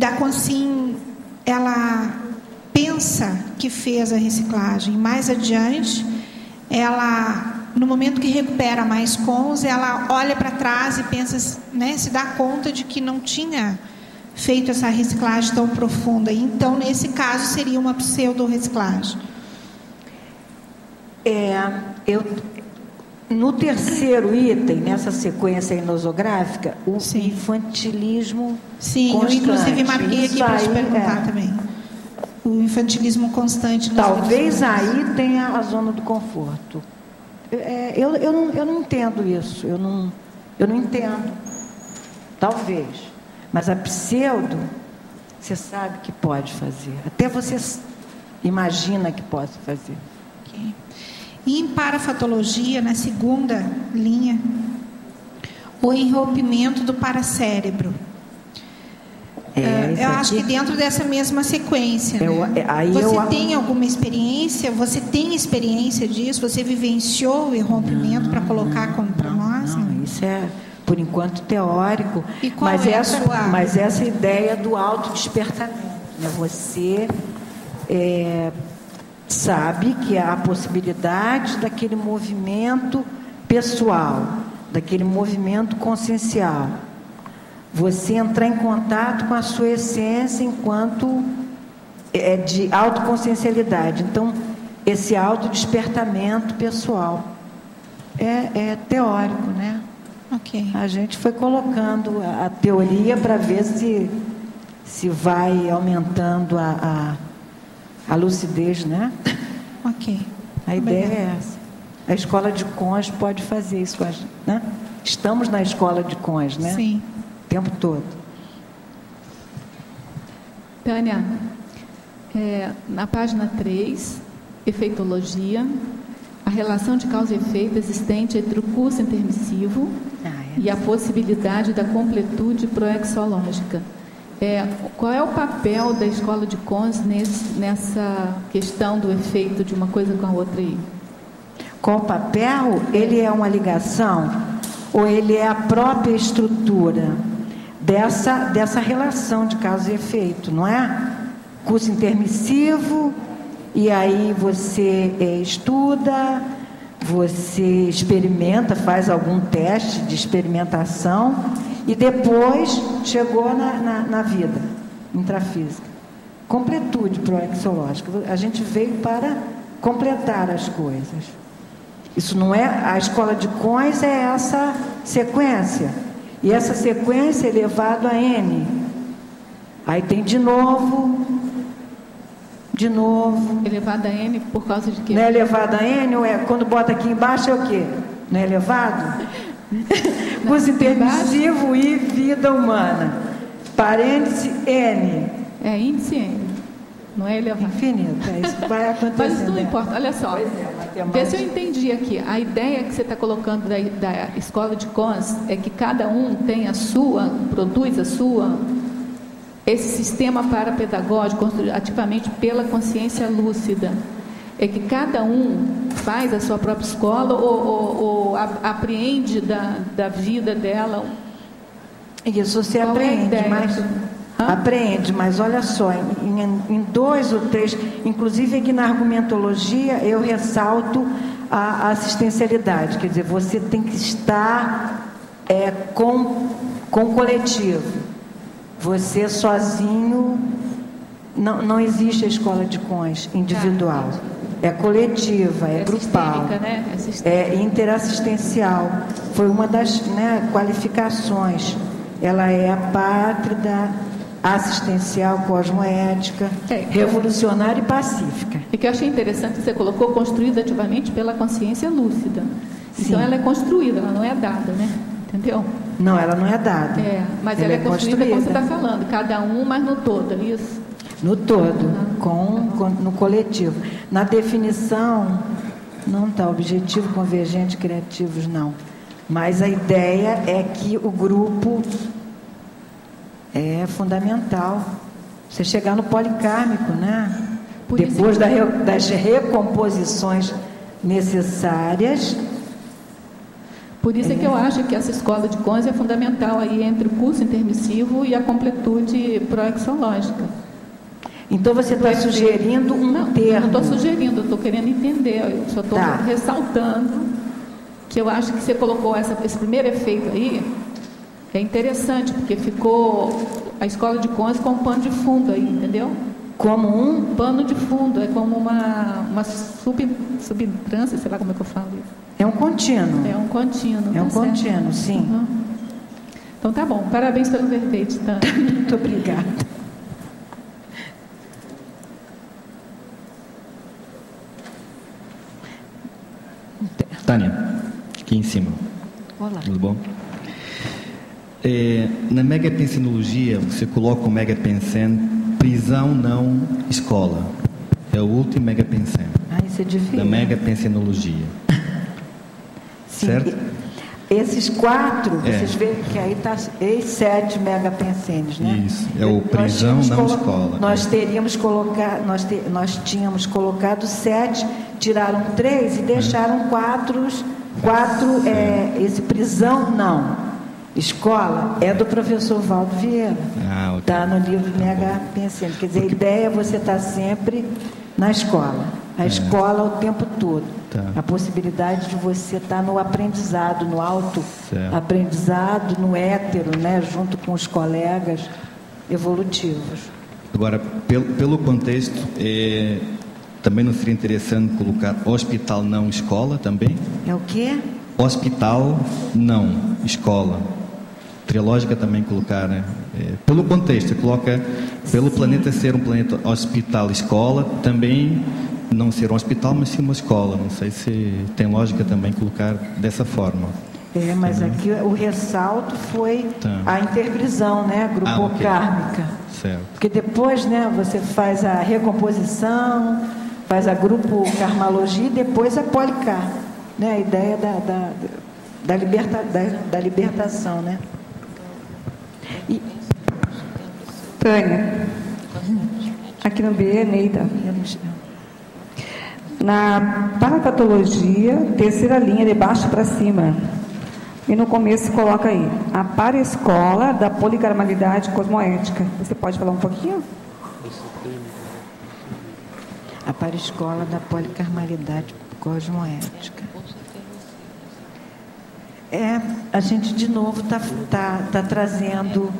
S8: da Consim, ela pensa que fez a reciclagem. Mais adiante, ela, no momento que recupera mais cons, ela olha para trás e pensa, né, se dá conta de que não tinha feito essa reciclagem tão profunda. Então, nesse caso, seria uma pseudo-reciclagem.
S1: É, eu, no terceiro item, nessa sequência inosográfica, o Sim. infantilismo
S8: Sim, constante. eu inclusive marquei aqui para te perguntar é. também. O infantilismo constante.
S1: Talvez aí tenha a zona do conforto. É, eu, eu, não, eu não entendo isso, eu não, eu não entendo. Talvez. Mas a pseudo, você sabe que pode fazer. Até você imagina que pode fazer.
S8: Okay. E em parafatologia, na segunda linha, o enrompimento do paracérebro. É, uh, eu acho que dentro dessa mesma sequência. Eu, né? você eu... tem alguma experiência? Você tem experiência disso? Você vivenciou o enrompimento para colocar como para nós?
S1: Não, não, isso é por enquanto teórico, mas é essa, sua... mas essa ideia do autodespertamento, né? Você é, sabe que há a possibilidade daquele movimento pessoal, daquele movimento consciencial. Você entrar em contato com a sua essência enquanto é de autoconsciencialidade. Então, esse autodespertamento pessoal é, é teórico, né?
S8: Ok.
S1: A gente foi colocando a, a teoria para ver se, se vai aumentando a, a a lucidez, né?
S8: Ok.
S1: A ideia é essa. A escola de cons pode fazer isso, né? Estamos na escola de cons, né?
S8: Sim.
S1: O tempo todo.
S9: Tânia, é, na página 3, efeitologia, a relação de causa e efeito existente entre o curso intermissivo ah, é. e a possibilidade da completude proexológica. É, qual é o papel da escola de cons nessa questão do efeito de uma coisa com a outra aí?
S1: Qual o papel? Ele é uma ligação ou ele é a própria estrutura dessa, dessa relação de causa e efeito, não é? Curso intermissivo, e aí você é, estuda, você experimenta, faz algum teste de experimentação e depois chegou na, na, na vida intrafísica. Completude proexológica. A gente veio para completar as coisas. Isso não é. A escola de cões é essa sequência. E essa sequência é elevado a N. Aí tem de novo, de novo.
S9: Elevado a N por causa de quê?
S1: Não é elevado a N, ou é, quando bota aqui embaixo é o quê? Não é elevado? Curso intermissivo e vida humana. Parêntese N.
S9: É índice N. Não é elevado.
S1: Infinito. É isso que vai acontecer.
S9: Mas isso não importa. Olha só. É, Vê se eu entendi aqui. A ideia que você está colocando da, da escola de cons é que cada um tem a sua, produz a sua, esse sistema parapedagógico ativamente pela consciência lúcida é que cada um faz a sua própria escola ou, ou, ou a, apreende da, da vida dela?
S1: Isso você Qual aprende, é mas Hã? aprende, mas olha só, em, em dois ou três, inclusive aqui na argumentologia eu ressalto a assistencialidade, quer dizer, você tem que estar é, com, com o coletivo. Você sozinho, não, não existe a escola de cões individual. É coletiva, é, é grupal, né? é, é interassistencial. Foi uma das né, qualificações. Ela é a pátria assistencial, cosmoética, é, revolucionária e pacífica.
S9: E que eu achei interessante que você colocou construída ativamente pela consciência lúcida. Então, Sim. Então ela é construída, ela não é dada, né? Entendeu?
S1: Não, ela não é dada.
S9: É, mas ela, ela é, é construída, construída como você está falando, cada um, mas no todo, é isso?
S1: No todo, com, com, no coletivo. Na definição, não está objetivo, convergente, criativos, não. Mas a ideia é que o grupo é fundamental. Você chegar no policármico, né? Por Depois da, das recomposições necessárias.
S9: Por isso é. é. que eu acho que essa escola de cons é fundamental aí entre o curso intermissivo e a completude proexológica.
S1: Então você está sugerindo um
S9: não,
S1: termo.
S9: Não estou sugerindo, estou querendo entender. Eu só estou tá. ressaltando que eu acho que você colocou essa, esse primeiro efeito aí, é interessante, porque ficou a escola de contas com um pano de fundo aí, entendeu?
S1: Como um
S9: pano de fundo, é como uma, uma sub, subtrânsito, sei lá como é que eu falo isso.
S1: É um contínuo.
S9: É um contínuo.
S1: É um tá contínuo, sim. Uhum.
S9: Então tá bom. Parabéns pelo verbete, tá?
S1: Muito obrigada.
S10: Tânia, aqui em cima.
S1: Olá.
S10: Tudo bom? É, na megapensinologia, você coloca o megapensen, prisão não escola. É o último megapensen.
S1: Ah, isso é difícil.
S10: Da megapensinologia. certo?
S1: Esses quatro, é. vocês veem que aí está ex sete megapensenes, né?
S10: Isso, é o prisão não escola.
S1: Nós teríamos colocado, nós, te, nós tínhamos colocado sete tiraram três e deixaram quatro, quatro é, esse prisão não. Escola é do professor Valdo Vieira.
S10: Ah,
S1: Está no livro MH Pensando. Quer dizer, a ideia é você estar tá sempre na escola. A é. escola o tempo todo. Tá. A possibilidade de você estar tá no aprendizado, no alto certo. aprendizado, no hétero, né, junto com os colegas evolutivos.
S10: Agora, pelo, pelo contexto, é, também não seria interessante colocar hospital não escola também?
S1: É o quê?
S10: Hospital não escola. Trilógica também colocar, né? é, pelo contexto, coloca pelo Sim. planeta ser um planeta hospital escola, também não ser um hospital, mas sim uma escola. Não sei se tem lógica também colocar dessa forma.
S1: É, mas aqui o ressalto foi tá. a interprisão, né, grupo ah, okay. kármica.
S10: Certo.
S1: Porque depois, né, você faz a recomposição, faz a grupo Karmalogia e depois a Policar, né? A ideia da, da, da, liberta, da, da libertação, né?
S11: E... Tânia, aqui no B, Neida. Na parapatologia, terceira linha, de baixo para cima. E no começo coloca aí, a para-escola da policarmalidade cosmoética. Você pode falar um pouquinho?
S1: a para escola da policarmalidade cosmoética. É, a gente de novo está tá, tá trazendo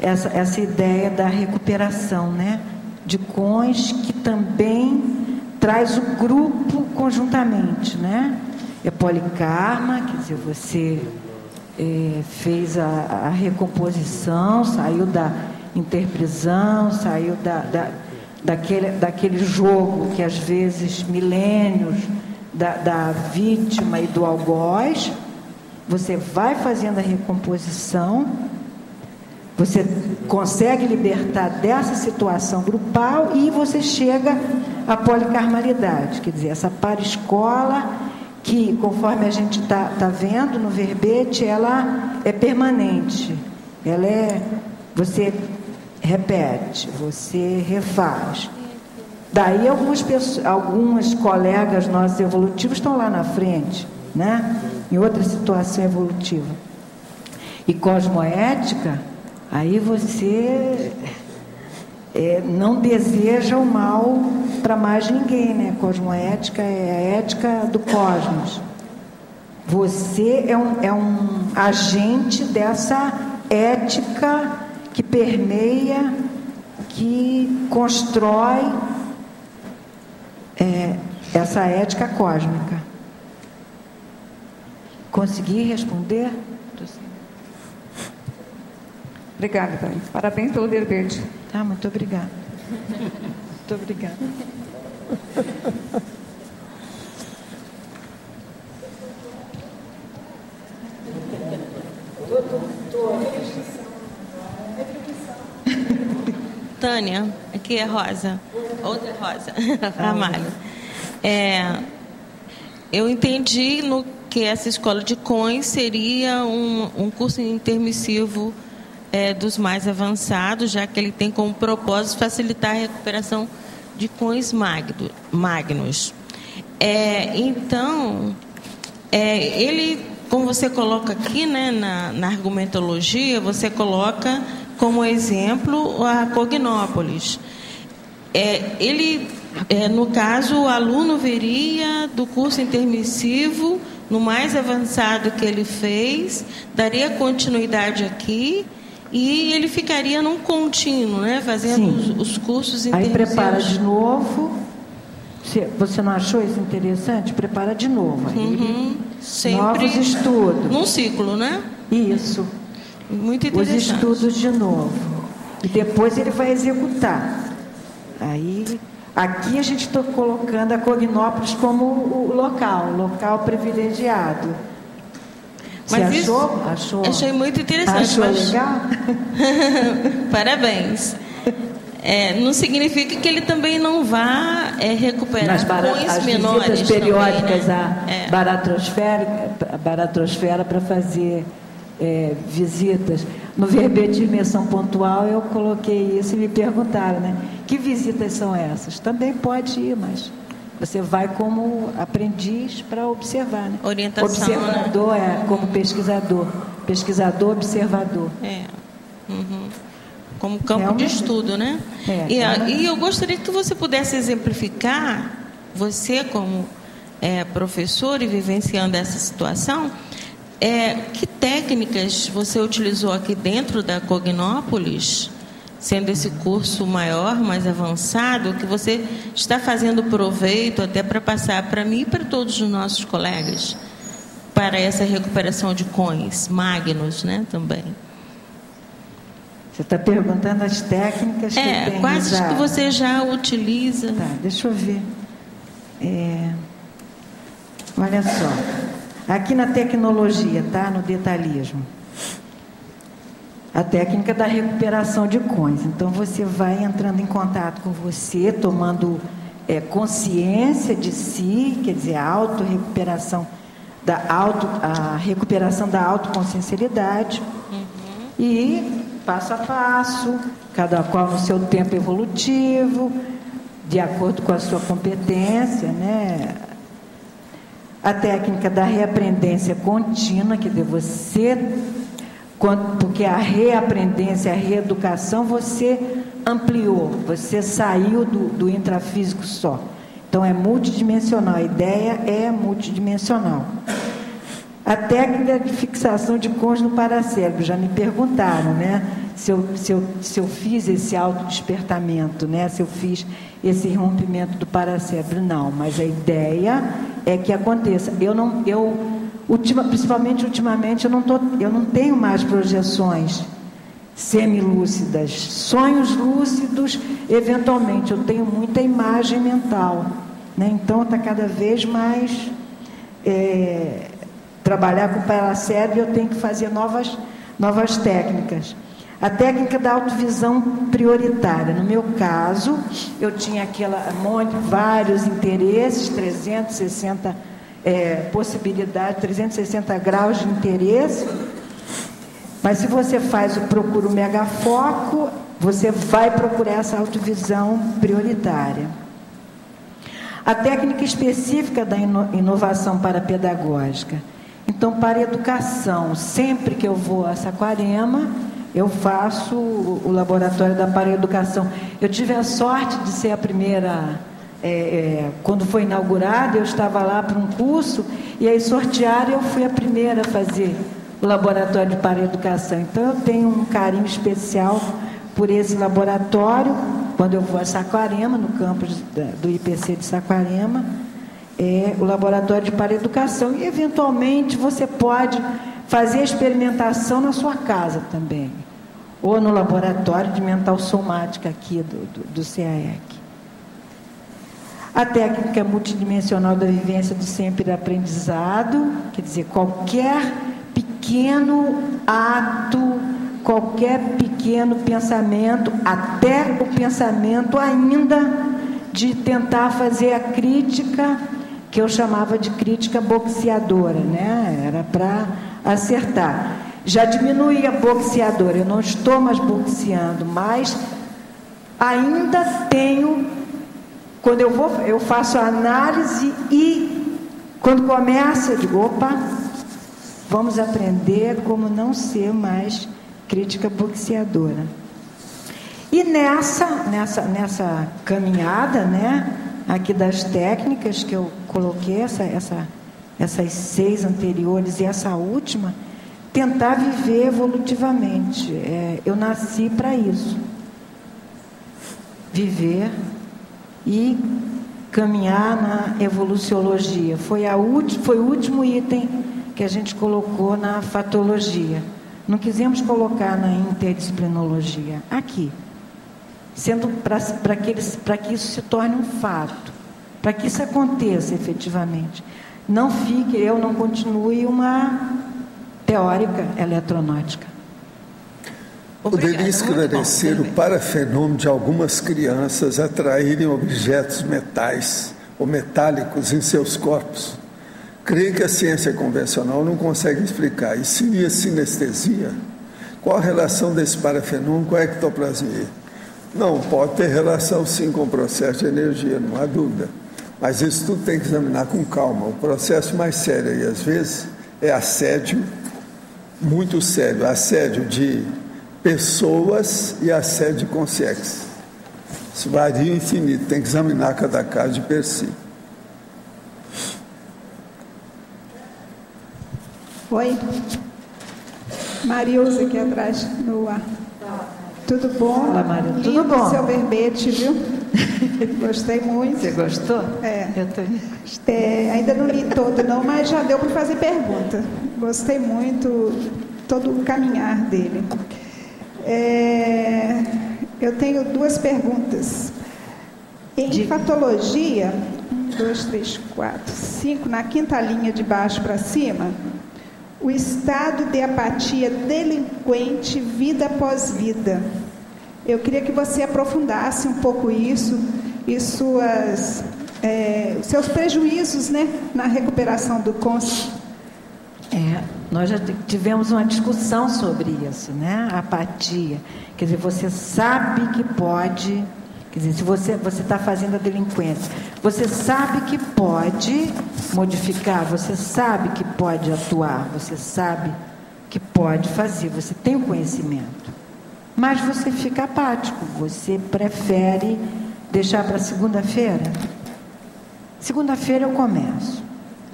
S1: essa, essa ideia da recuperação, né? De cões que também traz o grupo conjuntamente, né? É policarma, quer dizer, você é, fez a, a, recomposição, saiu da interprisão, saiu da, da daquele, daquele jogo que às vezes milênios da, da vítima e do algoz, você vai fazendo a recomposição, você consegue libertar dessa situação grupal e você chega à policarmalidade, quer dizer, essa para-escola que, conforme a gente está tá vendo no verbete, ela é permanente. Ela é. Você repete, você refaz. Daí algumas pessoas, algumas colegas nossos evolutivos estão lá na frente, né? Em outra situação evolutiva. E cosmoética, aí você é, não deseja o mal para mais ninguém, né? Cosmoética é a ética do cosmos. Você é um, é um agente dessa ética que permeia, que constrói é, essa ética cósmica. Consegui responder?
S11: Obrigada, Tânia. Parabéns pelo verbete.
S1: Tá, muito obrigada. muito obrigada.
S12: Tânia, aqui é Rosa. Outra Rosa, Ramalho. É, eu entendi no que essa escola de COINS seria um, um curso intermissivo é, dos mais avançados, já que ele tem como propósito facilitar a recuperação de magno, magnos. É, então, é, ele, como você coloca aqui né, na, na argumentologia, você coloca como exemplo a Cognópolis. É, ele, é, no caso, o aluno veria do curso intermissivo, no mais avançado que ele fez, daria continuidade aqui e ele ficaria num contínuo, né, fazendo os, os, cursos.
S1: Aí prepara de novo. Você não achou isso interessante? Prepara de novo. Aí
S12: uhum. Sempre
S1: novos estudos.
S12: Num ciclo, né?
S1: Isso.
S12: Muito interessante.
S1: Os estudos de novo. E depois ele vai executar. Aí, aqui a gente está colocando a Cognópolis como o local, o local privilegiado. Mas Você achou? Isso, achou?
S12: Achei muito interessante.
S1: Achou mas... legal?
S12: Parabéns. É, não significa que ele também não vá é, recuperar Mas
S1: bara, as
S12: menores
S1: visitas periódicas também, né? à é. baratrosfera, baratrosfera para fazer é, visitas. No verbete de dimensão pontual eu coloquei isso e me perguntaram, né? Que visitas são essas? Também pode ir, mas você vai como aprendiz para observar, né?
S12: Orientação.
S1: Observador
S12: né?
S1: é como pesquisador. Pesquisador, observador.
S12: É. Uhum. Como campo Realmente. de estudo, né? É, e, é e, eu gostaria que você pudesse exemplificar, você como é, professor e vivenciando essa situação, é, que técnicas você utilizou aqui dentro da Cognópolis sendo esse curso maior, mais avançado, que você está fazendo proveito até para passar para mim e para todos os nossos colegas para essa recuperação de coins, magnos, né, também.
S1: Você está perguntando as técnicas que
S12: é,
S1: tem
S12: quais usado. que você já utiliza?
S1: Tá, deixa eu ver. É, olha só, aqui na tecnologia, tá, no detalhismo a técnica da recuperação de cões. Então você vai entrando em contato com você, tomando é, consciência de si, quer dizer, a auto-recuperação da auto, a recuperação da autoconsciencialidade uhum. e passo a passo, cada qual no seu tempo evolutivo, de acordo com a sua competência, né? A técnica da reaprendência contínua, que de você porque a reaprendência, a reeducação, você ampliou, você saiu do, do intrafísico só. Então é multidimensional, a ideia é multidimensional. A técnica de fixação de cons no paracérebro, já me perguntaram, né? Se eu, se eu, se eu fiz esse autodespertamento, né? Se eu fiz esse rompimento do paracérebro. Não, mas a ideia é que aconteça. Eu não, eu Ultima, principalmente ultimamente, eu não, tô, eu não tenho mais projeções semilúcidas. Sonhos lúcidos, eventualmente, eu tenho muita imagem mental. Né? Então, está cada vez mais. É, trabalhar com paracérebro, eu tenho que fazer novas, novas técnicas. A técnica da autovisão prioritária. No meu caso, eu tinha aquela vários interesses, 360 é, possibilidade, 360 graus de interesse. Mas se você faz o procura o megafoco, você vai procurar essa autovisão prioritária. A técnica específica da inovação parapedagógica. Então, para educação, sempre que eu vou a Saquarema, eu faço o laboratório da paraeducação. Eu tive a sorte de ser a primeira é, é, quando foi inaugurado, eu estava lá para um curso e aí sortearam e eu fui a primeira a fazer o laboratório para educação. Então eu tenho um carinho especial por esse laboratório. Quando eu vou a Saquarema, no campus do IPC de Saquarema, é o laboratório para educação. E eventualmente você pode fazer a experimentação na sua casa também. Ou no laboratório de mental somática aqui do, do, do CAEC. A técnica multidimensional da vivência do sempre aprendizado, quer dizer, qualquer pequeno ato, qualquer pequeno pensamento, até o pensamento ainda de tentar fazer a crítica, que eu chamava de crítica boxeadora, né? Era para acertar. Já diminui a boxeadora, eu não estou mais boxeando, mas ainda tenho quando eu vou, eu faço a análise e quando começa, eu digo, opa, vamos aprender como não ser mais crítica boxeadora. E nessa, nessa, nessa caminhada, né, aqui das técnicas que eu coloquei, essa, essa, essas seis anteriores e essa última, tentar viver evolutivamente. É, eu nasci para isso. Viver e caminhar na evoluciologia. Foi, a foi o último item que a gente colocou na fatologia. Não quisemos colocar na interdisciplinologia. Aqui. Sendo para que, que isso se torne um fato. Para que isso aconteça efetivamente. Não fique, eu não continue uma teórica eletronáutica.
S2: Poderia esclarecer o parafenômeno de algumas crianças atraírem objetos metais ou metálicos em seus corpos? Creio que a ciência convencional não consegue explicar. E seria sinestesia? Qual a relação desse parafenômeno com a ectoplasmia? Não, pode ter relação sim com o processo de energia, não há dúvida. Mas isso tudo tem que examinar com calma. O processo mais sério, e às vezes, é assédio, muito sério, assédio de pessoas e assédio com sexo. Isso varia infinito, tem que examinar cada caso de per si.
S7: Oi. Marilza aqui atrás no ar. Tudo bom?
S1: Olá, Maria. Tudo bom?
S7: seu verbete, viu? Gostei muito.
S1: Você gostou?
S7: É.
S1: Eu tô...
S7: é. Ainda não li todo, não, mas já deu para fazer pergunta. Gostei muito todo o caminhar dele. É, eu tenho duas perguntas. Em de... patologia, um, dois, três, quatro, cinco, na quinta linha de baixo para cima, o estado de apatia delinquente vida após vida. Eu queria que você aprofundasse um pouco isso e suas, é, seus prejuízos né, na recuperação do cônjuge.
S1: É, nós já tivemos uma discussão sobre isso, né? Apatia. Quer dizer, você sabe que pode. Quer dizer, se você está fazendo a delinquência, você sabe que pode modificar, você sabe que pode atuar, você sabe que pode fazer, você tem o conhecimento. Mas você fica apático, você prefere deixar para segunda-feira. Segunda-feira eu começo.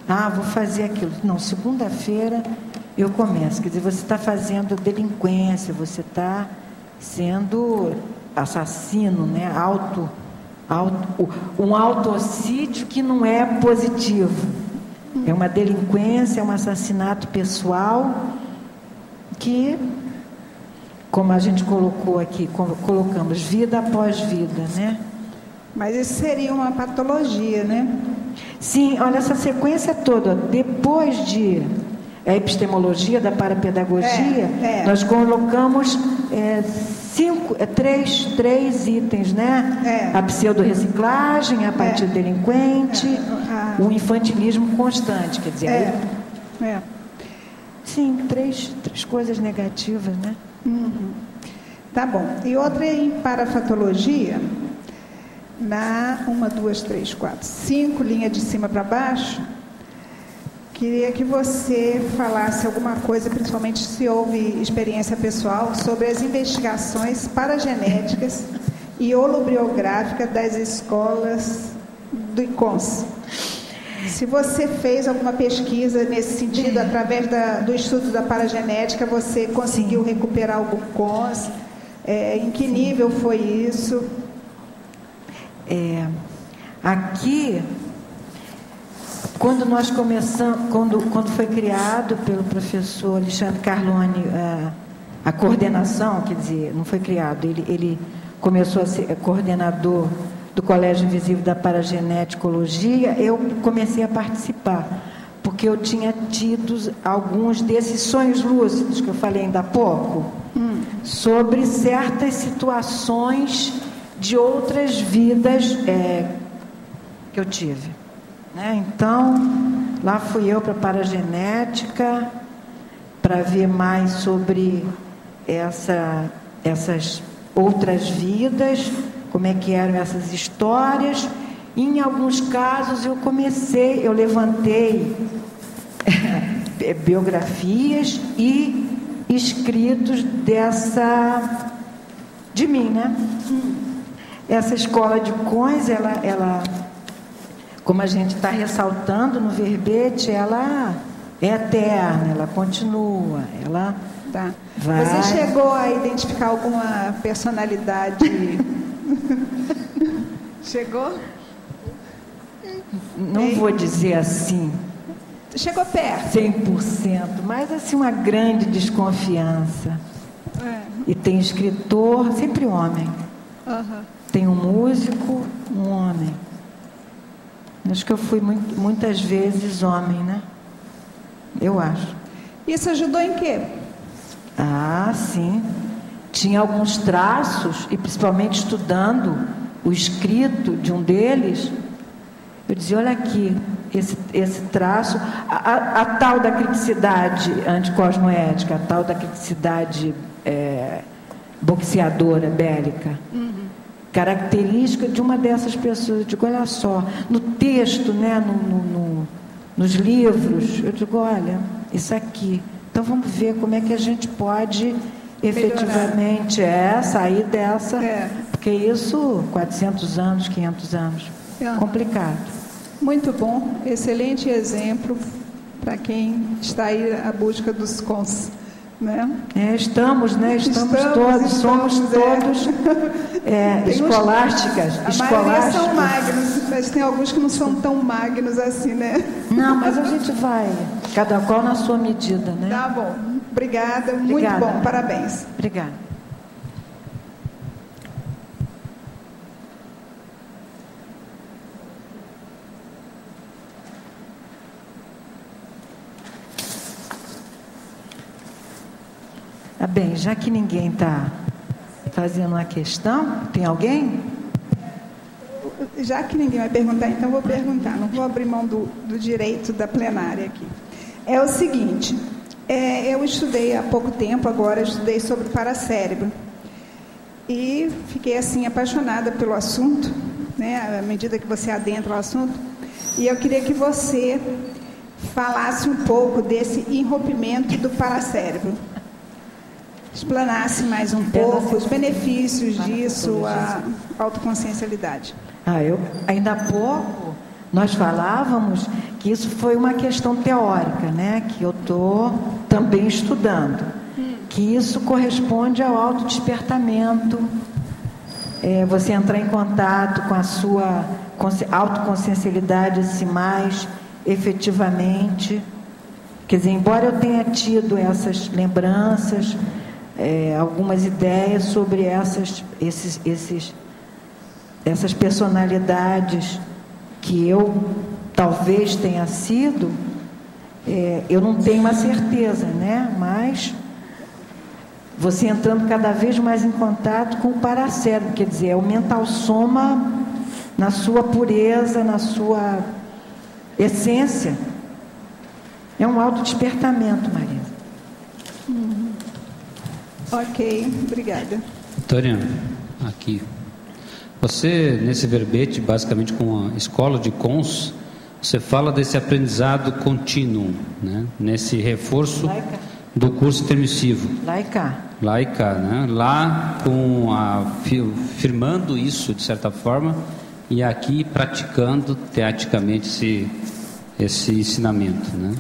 S1: Ah, vou fazer aquilo. Não, segunda-feira eu começo. Quer dizer, você está fazendo delinquência, você está sendo assassino, né? Auto, auto, um autocídio que não é positivo. É uma delinquência, é um assassinato pessoal que, como a gente colocou aqui, colocamos vida após vida, né?
S7: Mas isso seria uma patologia, né?
S1: Sim, olha essa sequência toda. Depois de a epistemologia da parapedagogia, é, é. nós colocamos é, cinco, é, três, três itens, né? É. A pseudo-reciclagem, a partir delinquente, é, o infantilismo constante, quer dizer. Aí, sim, três, três coisas negativas, né?
S7: Uhum. Tá bom. E outra em parafatologia, na uma, duas, três, quatro, cinco, linha de cima para baixo, queria que você falasse alguma coisa, principalmente se houve experiência pessoal, sobre as investigações paragenéticas e holobiográficas das escolas do ICONS. Se você fez alguma pesquisa nesse sentido, através da, do estudo da paragenética, você conseguiu Sim. recuperar algum CONS? É, em que Sim. nível foi isso?
S1: É, aqui, quando nós começamos, quando, quando foi criado pelo professor Alexandre Carlone a, a coordenação, quer dizer, não foi criado, ele, ele começou a ser coordenador do Colégio Invisível da Parageneticologia, eu comecei a participar, porque eu tinha tido alguns desses sonhos lúcidos que eu falei ainda há pouco, hum. sobre certas situações de outras vidas é, que eu tive. Né? Então, lá fui eu para a paragenética, para ver mais sobre essa, essas outras vidas como é que eram essas histórias. Em alguns casos eu comecei, eu levantei biografias e escritos dessa de mim, né? Essa escola de Coins, ela, ela como a gente está ressaltando no verbete, ela é eterna, ela continua, ela
S7: tá. Vai. Você chegou a identificar alguma personalidade Chegou?
S1: Não Ei. vou dizer assim.
S7: Chegou perto.
S1: 100%, mas assim uma grande desconfiança. É. E tem escritor, sempre homem. Uhum. Tem um músico, um homem. Acho que eu fui muito, muitas vezes homem, né? Eu acho.
S7: Isso ajudou em quê?
S1: Ah, sim tinha alguns traços, e principalmente estudando o escrito de um deles, eu dizia: olha aqui, esse, esse traço, a, a, a tal da criticidade anticosmoética, a tal da criticidade é, boxeadora, bélica. Uhum. Característica de uma dessas pessoas. Eu digo, olha só, no texto, né, no, no, no, nos livros, eu digo, olha, isso aqui. Então vamos ver como é que a gente pode efetivamente é sair dessa, é. porque isso 400 anos, 500 anos, é. complicado.
S7: Muito bom, excelente exemplo para quem está aí à busca dos cons. Né?
S1: É, estamos, né? Estamos, estamos todos, estamos, somos é. todos é, escolásticas.
S7: a maioria são magnos, mas tem alguns que não são tão magnos assim, né?
S1: Não, mas a gente vai, cada qual na sua medida, né?
S7: Tá bom. Obrigada, Obrigada. muito bom, parabéns.
S1: Obrigada. Tá bem, já que ninguém está fazendo uma questão, tem alguém?
S7: Já que ninguém vai perguntar, então vou perguntar. Não vou abrir mão do, do direito da plenária aqui. É o seguinte: é, eu estudei há pouco tempo, agora estudei sobre paracérebro. E fiquei assim apaixonada pelo assunto, né, à medida que você adentra o assunto. E eu queria que você falasse um pouco desse enrompimento do paracérebro. Explanasse mais um pouco os benefícios disso, a autoconsciencialidade.
S1: Ah, eu ainda há pouco nós falávamos que isso foi uma questão teórica, né? Que eu estou também estudando. Que isso corresponde ao autodespertamento. É, você entrar em contato com a sua autoconsciencialidade assim, mais efetivamente. Quer dizer, embora eu tenha tido essas lembranças, é, algumas ideias sobre essas, esses, esses, essas personalidades que eu talvez tenha sido, é, eu não tenho uma certeza, né? Mas você entrando cada vez mais em contato com o paracérebro, quer dizer, é o mental soma na sua pureza, na sua essência. É um autodespertamento, Marisa.
S7: Ok, obrigada.
S13: Vitória, aqui. Você, nesse verbete, basicamente com a escola de cons, você fala desse aprendizado contínuo, né? nesse reforço Laica. do curso intermissivo.
S1: Laica.
S13: Laica, né? Lá, com a, firmando isso, de certa forma, e aqui praticando teaticamente esse, esse ensinamento. Né?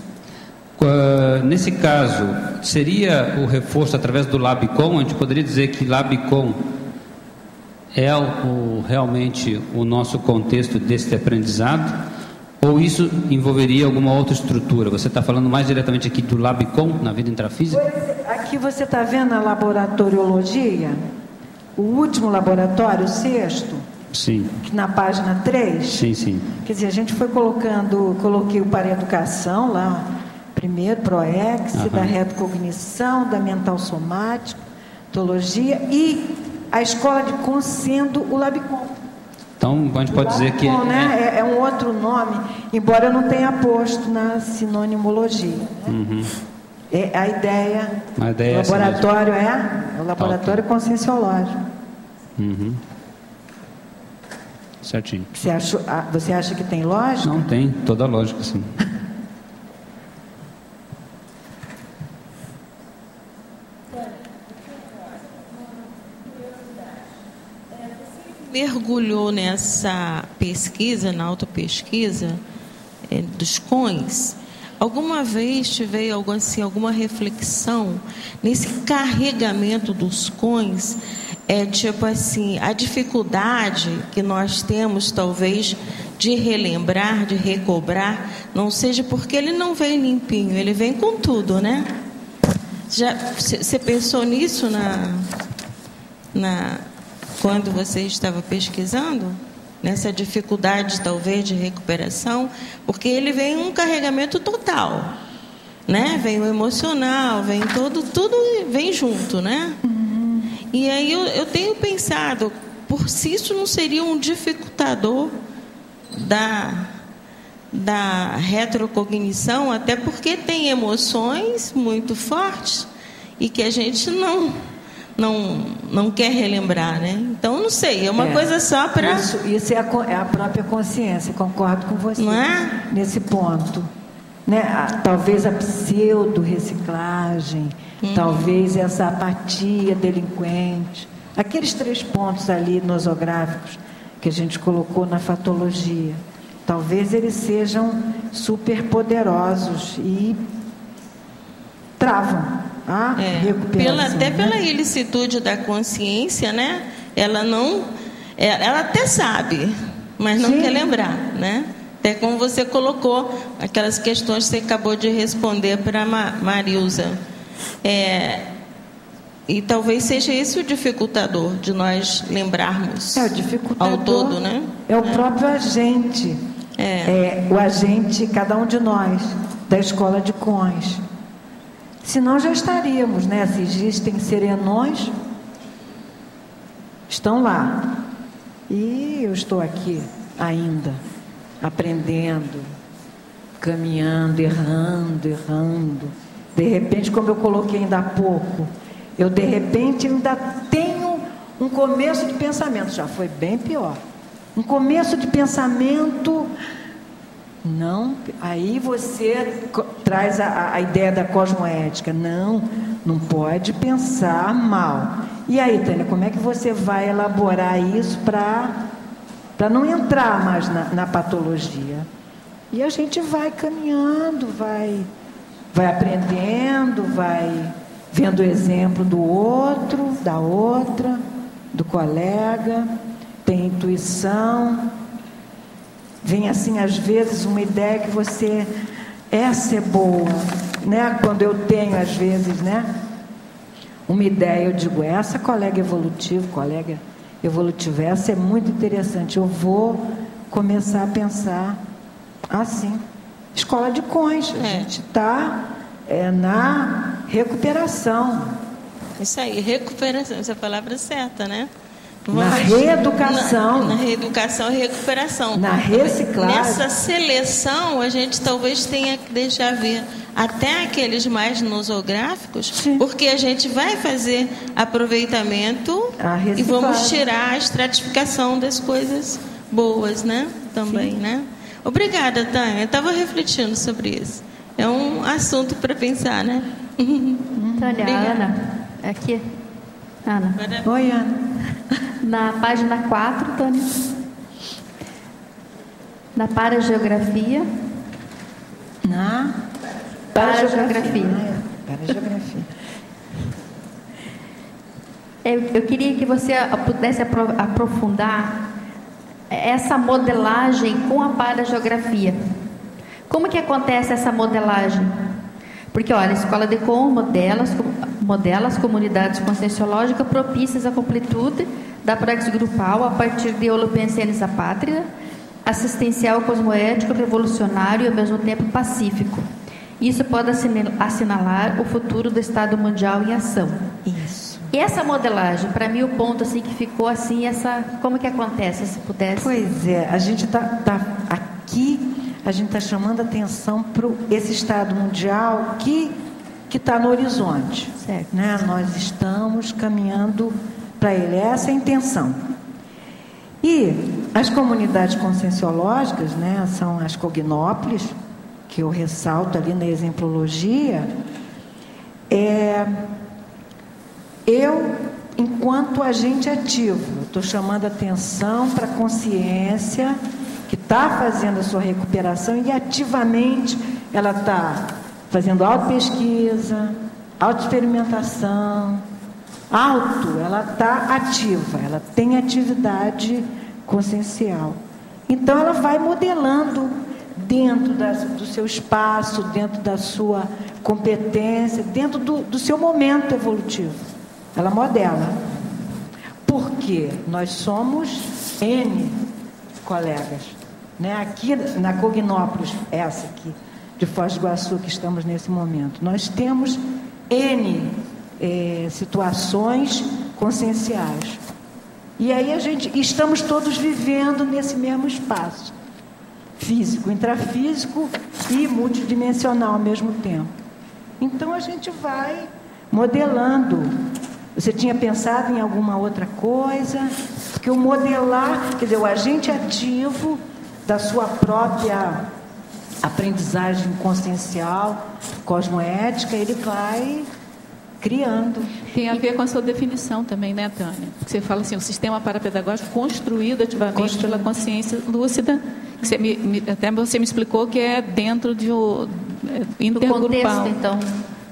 S13: Nesse caso, seria o reforço através do Labicom? A gente poderia dizer que Labicom é o, realmente o nosso contexto desse aprendizado? Ou isso envolveria alguma outra estrutura? Você está falando mais diretamente aqui do Labicom, na vida intrafísica?
S1: Aqui você está vendo a laboratoriologia? O último laboratório, o sexto?
S13: Sim.
S1: Na página 3?
S13: Sim, sim.
S1: Quer dizer, a gente foi colocando, coloquei o para educação lá, primeiro, ProEx, uhum. da retrocognição, da mental somática, teologia e a escola de com sendo o Labicom.
S13: Então, a gente pode dizer que.
S1: É, né? é, é, um outro nome, embora eu não tenha posto na sinonimologia. Né?
S13: Uhum.
S1: É, a ideia.
S13: A ideia
S1: o laboratório é, é, o laboratório okay. conscienciológico.
S13: Uhum. Certinho.
S1: Você, acha, ah, você acha que tem lógica?
S13: Não, tem, toda lógica, sim.
S12: mergulhou nessa pesquisa, na autopesquisa é, dos CONs, alguma vez tive algo assim, alguma reflexão nesse carregamento dos CONs? É tipo assim, a dificuldade que nós temos, talvez, de relembrar, de recobrar, não seja porque ele não vem limpinho, ele vem com tudo, né? Já você pensou nisso na, na quando você estava pesquisando? Nessa dificuldade, talvez, de recuperação? Porque ele vem um carregamento total. Né? Vem o emocional, vem todo, tudo vem junto, né? Uhum. E aí eu, eu tenho pensado, por se isso não seria um dificultador da, da retrocognição, até porque tem emoções muito fortes e que a gente não não, não quer relembrar, né? Então, não sei, é uma é, coisa só para...
S1: Isso, isso é, a, é, a, própria consciência, concordo com você
S12: não é?
S1: nesse ponto. Né? A, talvez a pseudo-reciclagem, hum. talvez essa apatia delinquente, aqueles três pontos ali nosográficos que a gente colocou na fatologia, talvez eles sejam super poderosos e travam a é, recuperação.
S12: Pela, até
S1: né?
S12: pela ilicitude da consciência, né? Ela não. É, ela até sabe, mas não Sim. quer lembrar, né? Até como você colocou, aquelas questões que você acabou de responder para a Marilza. É, e talvez seja esse o dificultador de nós lembrarmos
S1: é,
S12: ao todo, né?
S1: É o é. próprio agente. É. é. o agente, cada um de nós, da escola de cões. Senão já estaríamos, né? Se existem serenões, estão lá. E eu estou aqui ainda, aprendendo, caminhando, errando, errando. De repente, como eu coloquei ainda há pouco, eu de repente ainda tenho um começo de pensamento, já foi bem pior. Um começo de pensamento não, aí você traz a, a, ideia da cosmoética. Não, não pode pensar mal. E aí, Tânia, como é que você vai elaborar isso para não entrar mais na, na, patologia? E a gente vai caminhando, vai, vai aprendendo, vai vendo o exemplo do outro, da outra, do colega, tem intuição Vem assim, às vezes, uma ideia que você, essa é boa, né? Quando eu tenho, às vezes, né? Uma ideia, eu digo, essa colega evolutivo, colega evolutivo, essa é muito interessante. Eu vou começar a pensar assim. Escola de cões, a é. gente está é, na recuperação.
S12: Isso aí, recuperação, essa é a palavra certa, né?
S1: Na reeducação.
S12: Na, na, reeducação e recuperação.
S1: Na reciclagem.
S12: Nessa seleção, a gente talvez tenha que deixar ver até aqueles mais nosográficos, Sim. porque a gente vai fazer aproveitamento e vamos tirar a estratificação das coisas boas, né? Também, Sim. né? Obrigada, Tânia. Eu estava refletindo sobre isso. É um assunto para pensar, né?
S14: Tânia, Ana, aqui. Ana.
S1: Oi, Ana
S14: na página 4, Tânia. Na parageografia.
S1: Na
S14: parageografia.
S1: Parageografia.
S14: Eu, eu queria que você pudesse aprofundar essa modelagem com a parageografia. Como que acontece essa modelagem? Porque, olha, a Escola de Com modela, modela as comunidades conscienciológicas propícias à completude da praxis grupal a partir de Holopensenes a Pátria, assistencial cosmoético, revolucionário e ao mesmo tempo pacífico. Isso pode assinalar o futuro do Estado mundial em ação.
S1: Isso.
S14: E essa modelagem, para mim o ponto assim que ficou assim, essa como que acontece, se pudesse?
S1: Pois é, a gente está tá aqui, a gente está chamando atenção para esse Estado mundial que que está no horizonte, certo. né? Nós estamos caminhando para ele. Essa é a intenção. E as comunidades conscienciológicas, né, são as cognópolis, que eu ressalto ali na exemplologia, é, eu, enquanto agente ativo, estou chamando atenção para a consciência que está fazendo a sua recuperação e ativamente ela está fazendo auto-pesquisa, auto-experimentação, auto, ela está ativa, ela tem atividade consciencial. Então ela vai modelando dentro da, do seu espaço, dentro da sua competência, dentro do, do seu momento evolutivo. Ela modela. Porque nós somos N colegas. Né? Aqui na Cognópolis, essa aqui, de Foz do Iguaçu, que estamos nesse momento, nós temos N é, situações conscienciais. E aí a gente estamos todos vivendo nesse mesmo espaço físico, intrafísico e multidimensional ao mesmo tempo. Então a gente vai modelando. Você tinha pensado em alguma outra coisa? Porque o modelar, quer dizer, o agente ativo da sua própria aprendizagem consciencial, cosmoética, ele vai criando.
S9: Tem a ver com a sua definição também, né, Tânia? Você fala assim, o sistema parapedagógico construído ativamente construído. pela consciência lúcida, que você me, me, até você me explicou que é dentro de o é, intergrupal.
S14: contexto, então.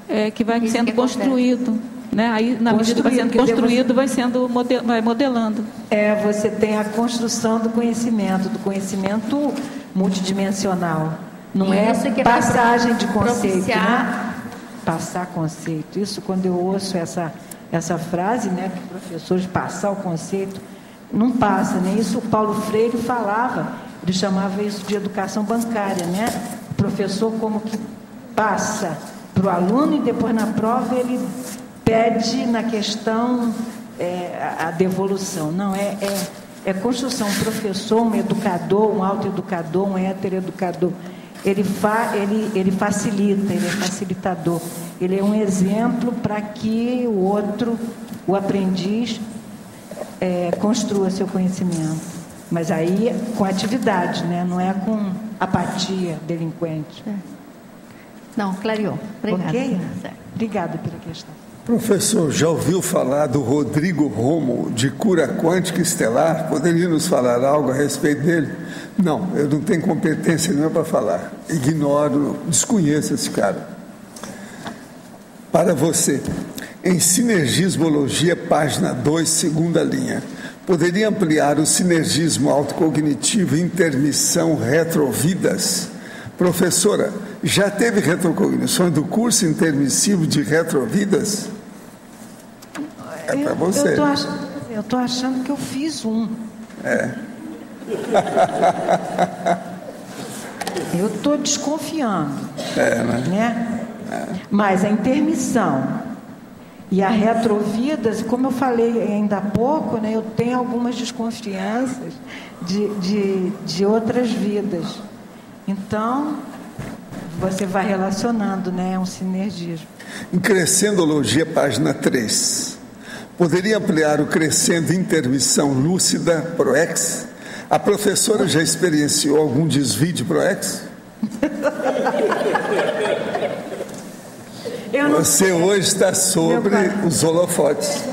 S9: É, que vai Isso sendo que construído. Né? Aí, na medida que vai sendo construído, vai sendo model, vai modelando.
S1: É, você tem a construção do conhecimento, do conhecimento multidimensional. Não é passagem de conceito, né? passar conceito. Isso quando eu ouço essa, essa frase, né, que professores passar o conceito, não passa, né? Isso o Paulo Freire falava, ele chamava isso de educação bancária, né? O professor como que passa para o aluno e depois na prova ele pede na questão é, a, devolução. Não, é, é, é construção. Um professor, um educador, um autoeducador, um heteroeducador ele, fa, ele, ele facilita, ele é facilitador. Ele é um exemplo para que o outro, o aprendiz, é, construa seu conhecimento. Mas aí com atividade, né? não é com apatia delinquente. É.
S14: Não, clareou. Obrigada.
S1: Ok? Obrigada pela questão.
S2: Professor, já ouviu falar do Rodrigo Romo, de cura quântica estelar? Poderia nos falar algo a respeito dele? Não, eu não tenho competência nenhuma para falar. Ignoro, desconheço esse cara. Para você, em Sinergismologia, página 2, segunda linha, poderia ampliar o sinergismo autocognitivo intermissão retrovidas? Professora, já teve retrocognições do curso intermissivo de retrovidas?
S1: É para você. Eu estou achando que eu fiz um.
S2: É.
S1: eu estou desconfiando.
S2: É, né?
S1: né? É. Mas a intermissão e a retrovidas, como eu falei ainda há pouco, né, eu tenho algumas desconfianças de, de, de outras vidas. Então, você vai relacionando, né? É um sinergismo.
S2: Em Crescendologia, página 3. Poderia ampliar o crescendo intermissão lúcida ProEx? A professora já experienciou algum desvio de ProEx? Não... Você hoje está sobre os holofotes.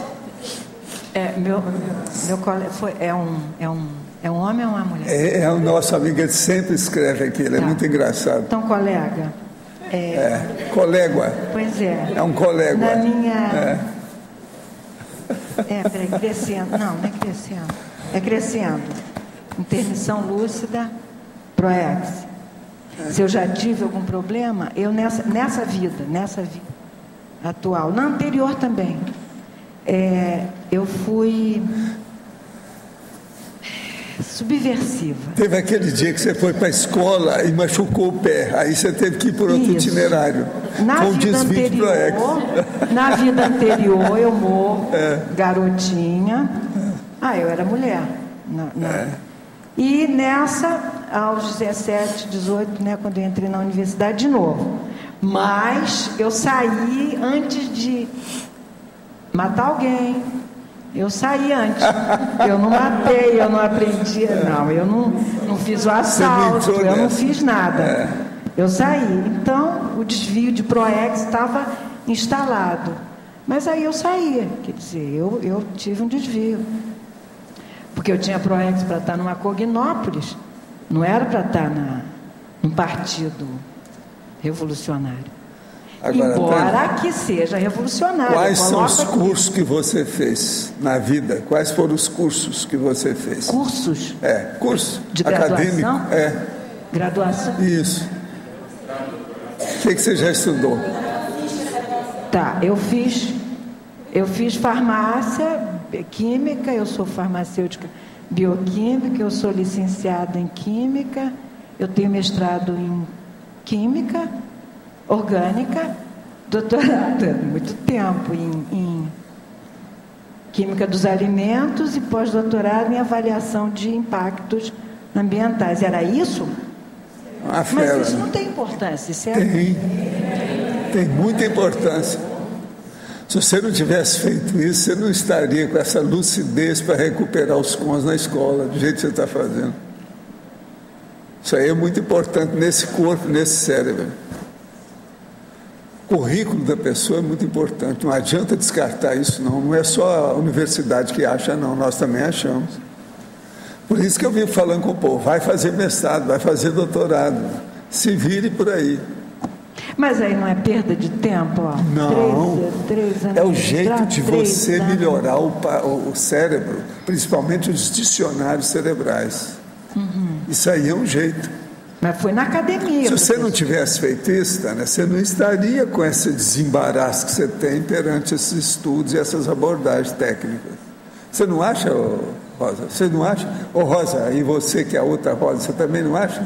S1: É, meu, meu, meu foi, é um, é um É um homem ou uma mulher?
S2: É, é o nosso amigo, ele sempre escreve aqui, ele é tá. é muito engraçado.
S1: Então, colega.
S2: É, é colégua.
S1: Pois é.
S2: É um colega.
S1: Na minha. É, é peraí, crescendo. Não, não é crescendo. É crescendo. Intermissão lúcida, ProEx. Se eu já tive algum problema, eu nessa, nessa vida, nessa vida atual, na anterior também, é, eu fui subversiva.
S2: Teve aquele dia que você foi para a escola e machucou o pé, aí você teve que ir por outro Isso. itinerário.
S1: Na com vida anterior, na vida anterior eu morro, é. garotinha. Ah, eu era mulher. Na, na... É. E nessa, aos 17, 18, né, quando eu entrei na universidade de novo. Mas eu saí antes de matar alguém, eu saí antes. Eu não matei, eu não aprendi, não. Eu não, não fiz o assalto, eu não fiz nada. É. Eu saí. Então, o desvio de ProEx estava instalado. Mas aí eu saí, quer dizer, eu, eu tive um desvio. Porque eu tinha ProEx para estar numa Cognópolis, não era para estar na, num partido revolucionário. Agora, Embora que seja revolucionário.
S2: Quais são os cursos que você fez na vida? Quais foram os cursos que você fez?
S1: Cursos?
S2: É, curso
S1: de
S2: acadêmico.
S1: Graduação?
S2: É.
S1: Graduação?
S2: Isso. O que, que você já estudou?
S1: Tá, eu fiz, eu fiz farmácia, química, eu sou farmacêutica bioquímica, eu sou licenciada em química, eu tenho mestrado em química orgânica, doutorado há muito tempo em, em Química dos Alimentos e pós-doutorado em avaliação de impactos ambientais. Era isso?
S2: Ah, Mas
S1: isso não tem importância, certo?
S2: Tem. Tem muita importância. Se você não tivesse feito isso, você não estaria com essa lucidez para recuperar os cons na escola, do jeito que você está fazendo. Isso aí é muito importante nesse corpo, nesse cérebro currículo da pessoa é muito importante. Não adianta descartar isso, não. Não é só a universidade que acha, não. Nós também achamos. Por isso que eu vivo falando com o povo: vai fazer mestrado, vai fazer doutorado. Se vire por aí.
S1: Mas aí não é perda de tempo? Ó.
S2: Não.
S1: Três, três
S2: é o jeito de você anos. melhorar o, o, cérebro, principalmente os dicionários cerebrais. Uhum. Isso aí é um jeito.
S1: Mas foi na academia.
S2: Se você não tivesse feito isso, né, você não estaria com esse desembaraço que você tem perante esses estudos e essas abordagens técnicas. Você não acha, Rosa? Você não acha? Ô, Rosa, e você que é a outra Rosa, você também não acha?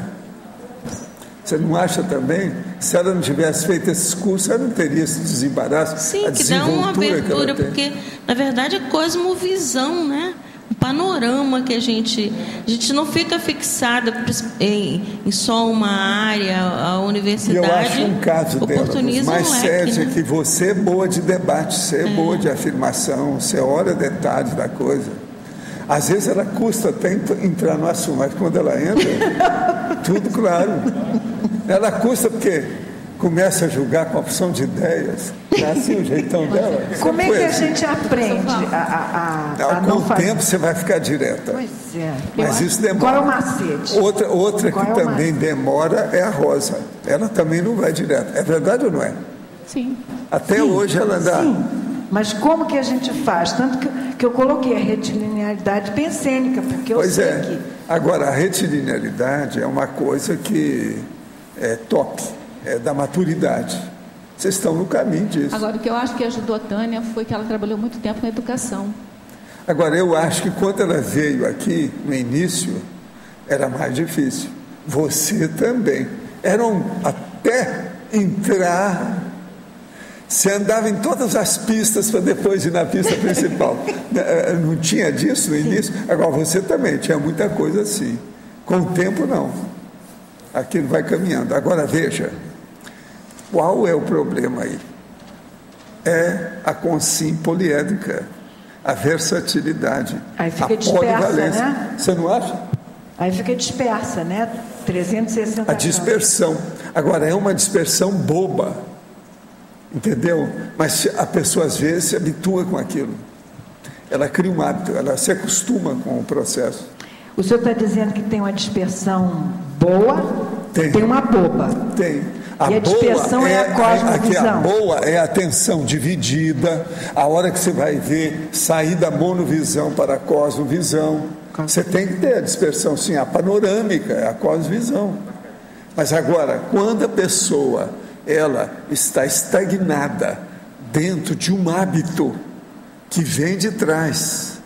S2: Você não acha também? Se ela não tivesse feito esses cursos, ela não teria esse desembaraço.
S12: Sim, que dá uma abertura, porque na verdade é cosmovisão, né? Panorama que a gente a gente não fica fixada em, em só uma área a universidade
S2: eu acho um caso oportuniza mais um sério né? é que você é boa de debate você é, é. boa de afirmação você olha detalhes da coisa. Às vezes ela custa até entrar no assunto mas quando ela entra tudo claro. Ela custa porque começa a julgar com a opção de ideias. É assim o jeitão dela.
S1: Como é que a gente aprende a, a, a,
S2: a Com o tempo você vai ficar direta.
S1: Pois é.
S2: Mas isso demora.
S1: Qual é o macete?
S2: Outra, outra que é também macete? demora é a Rosa. Ela também não vai direto. É verdade ou não é?
S9: Sim.
S2: Até
S9: sim,
S2: hoje ela dá.
S1: Sim. Mas como que a gente faz? Tanto que, que eu coloquei a retilinearidade pensênica, porque eu
S2: pois
S1: sei
S2: é.
S1: que...
S2: Agora, a retilinearidade é uma coisa que é top é, da maturidade. Vocês estão no caminho disso.
S9: Agora, o que eu acho que ajudou a Tânia foi que ela trabalhou muito tempo na educação.
S2: Agora, eu acho que quando ela veio aqui, no início, era mais difícil. Você também. Eram até entrar. Você andava em todas as pistas para depois ir na pista principal. Eh, não tinha disso no início? Agora, você também tinha muita coisa assim. Com o tempo, não. Aquilo vai caminhando. Agora, veja. Qual é o problema aí? É a consim poliédrica, a versatilidade,
S1: aí fica
S2: a
S1: dispersa, polivalência. Né?
S2: Você não acha?
S1: Aí fica dispersa, né? 360
S2: A dispersão. Agora, é uma dispersão boba, entendeu? Mas a pessoa às vezes se habitua com aquilo. Ela cria um hábito, ela se acostuma com o processo.
S1: O senhor está dizendo que tem uma dispersão boa, tem, tem uma boba.
S2: Tem.
S1: A e a dispersão é, é a cosmovisão.
S2: Aqui a boa é a atenção dividida, a hora que você vai ver sair da monovisão para a cosmovisão. Você tem que ter a dispersão, sim, a panorâmica, é a cosmovisão. Mas agora, quando a pessoa ela está estagnada dentro de um hábito que vem de trás,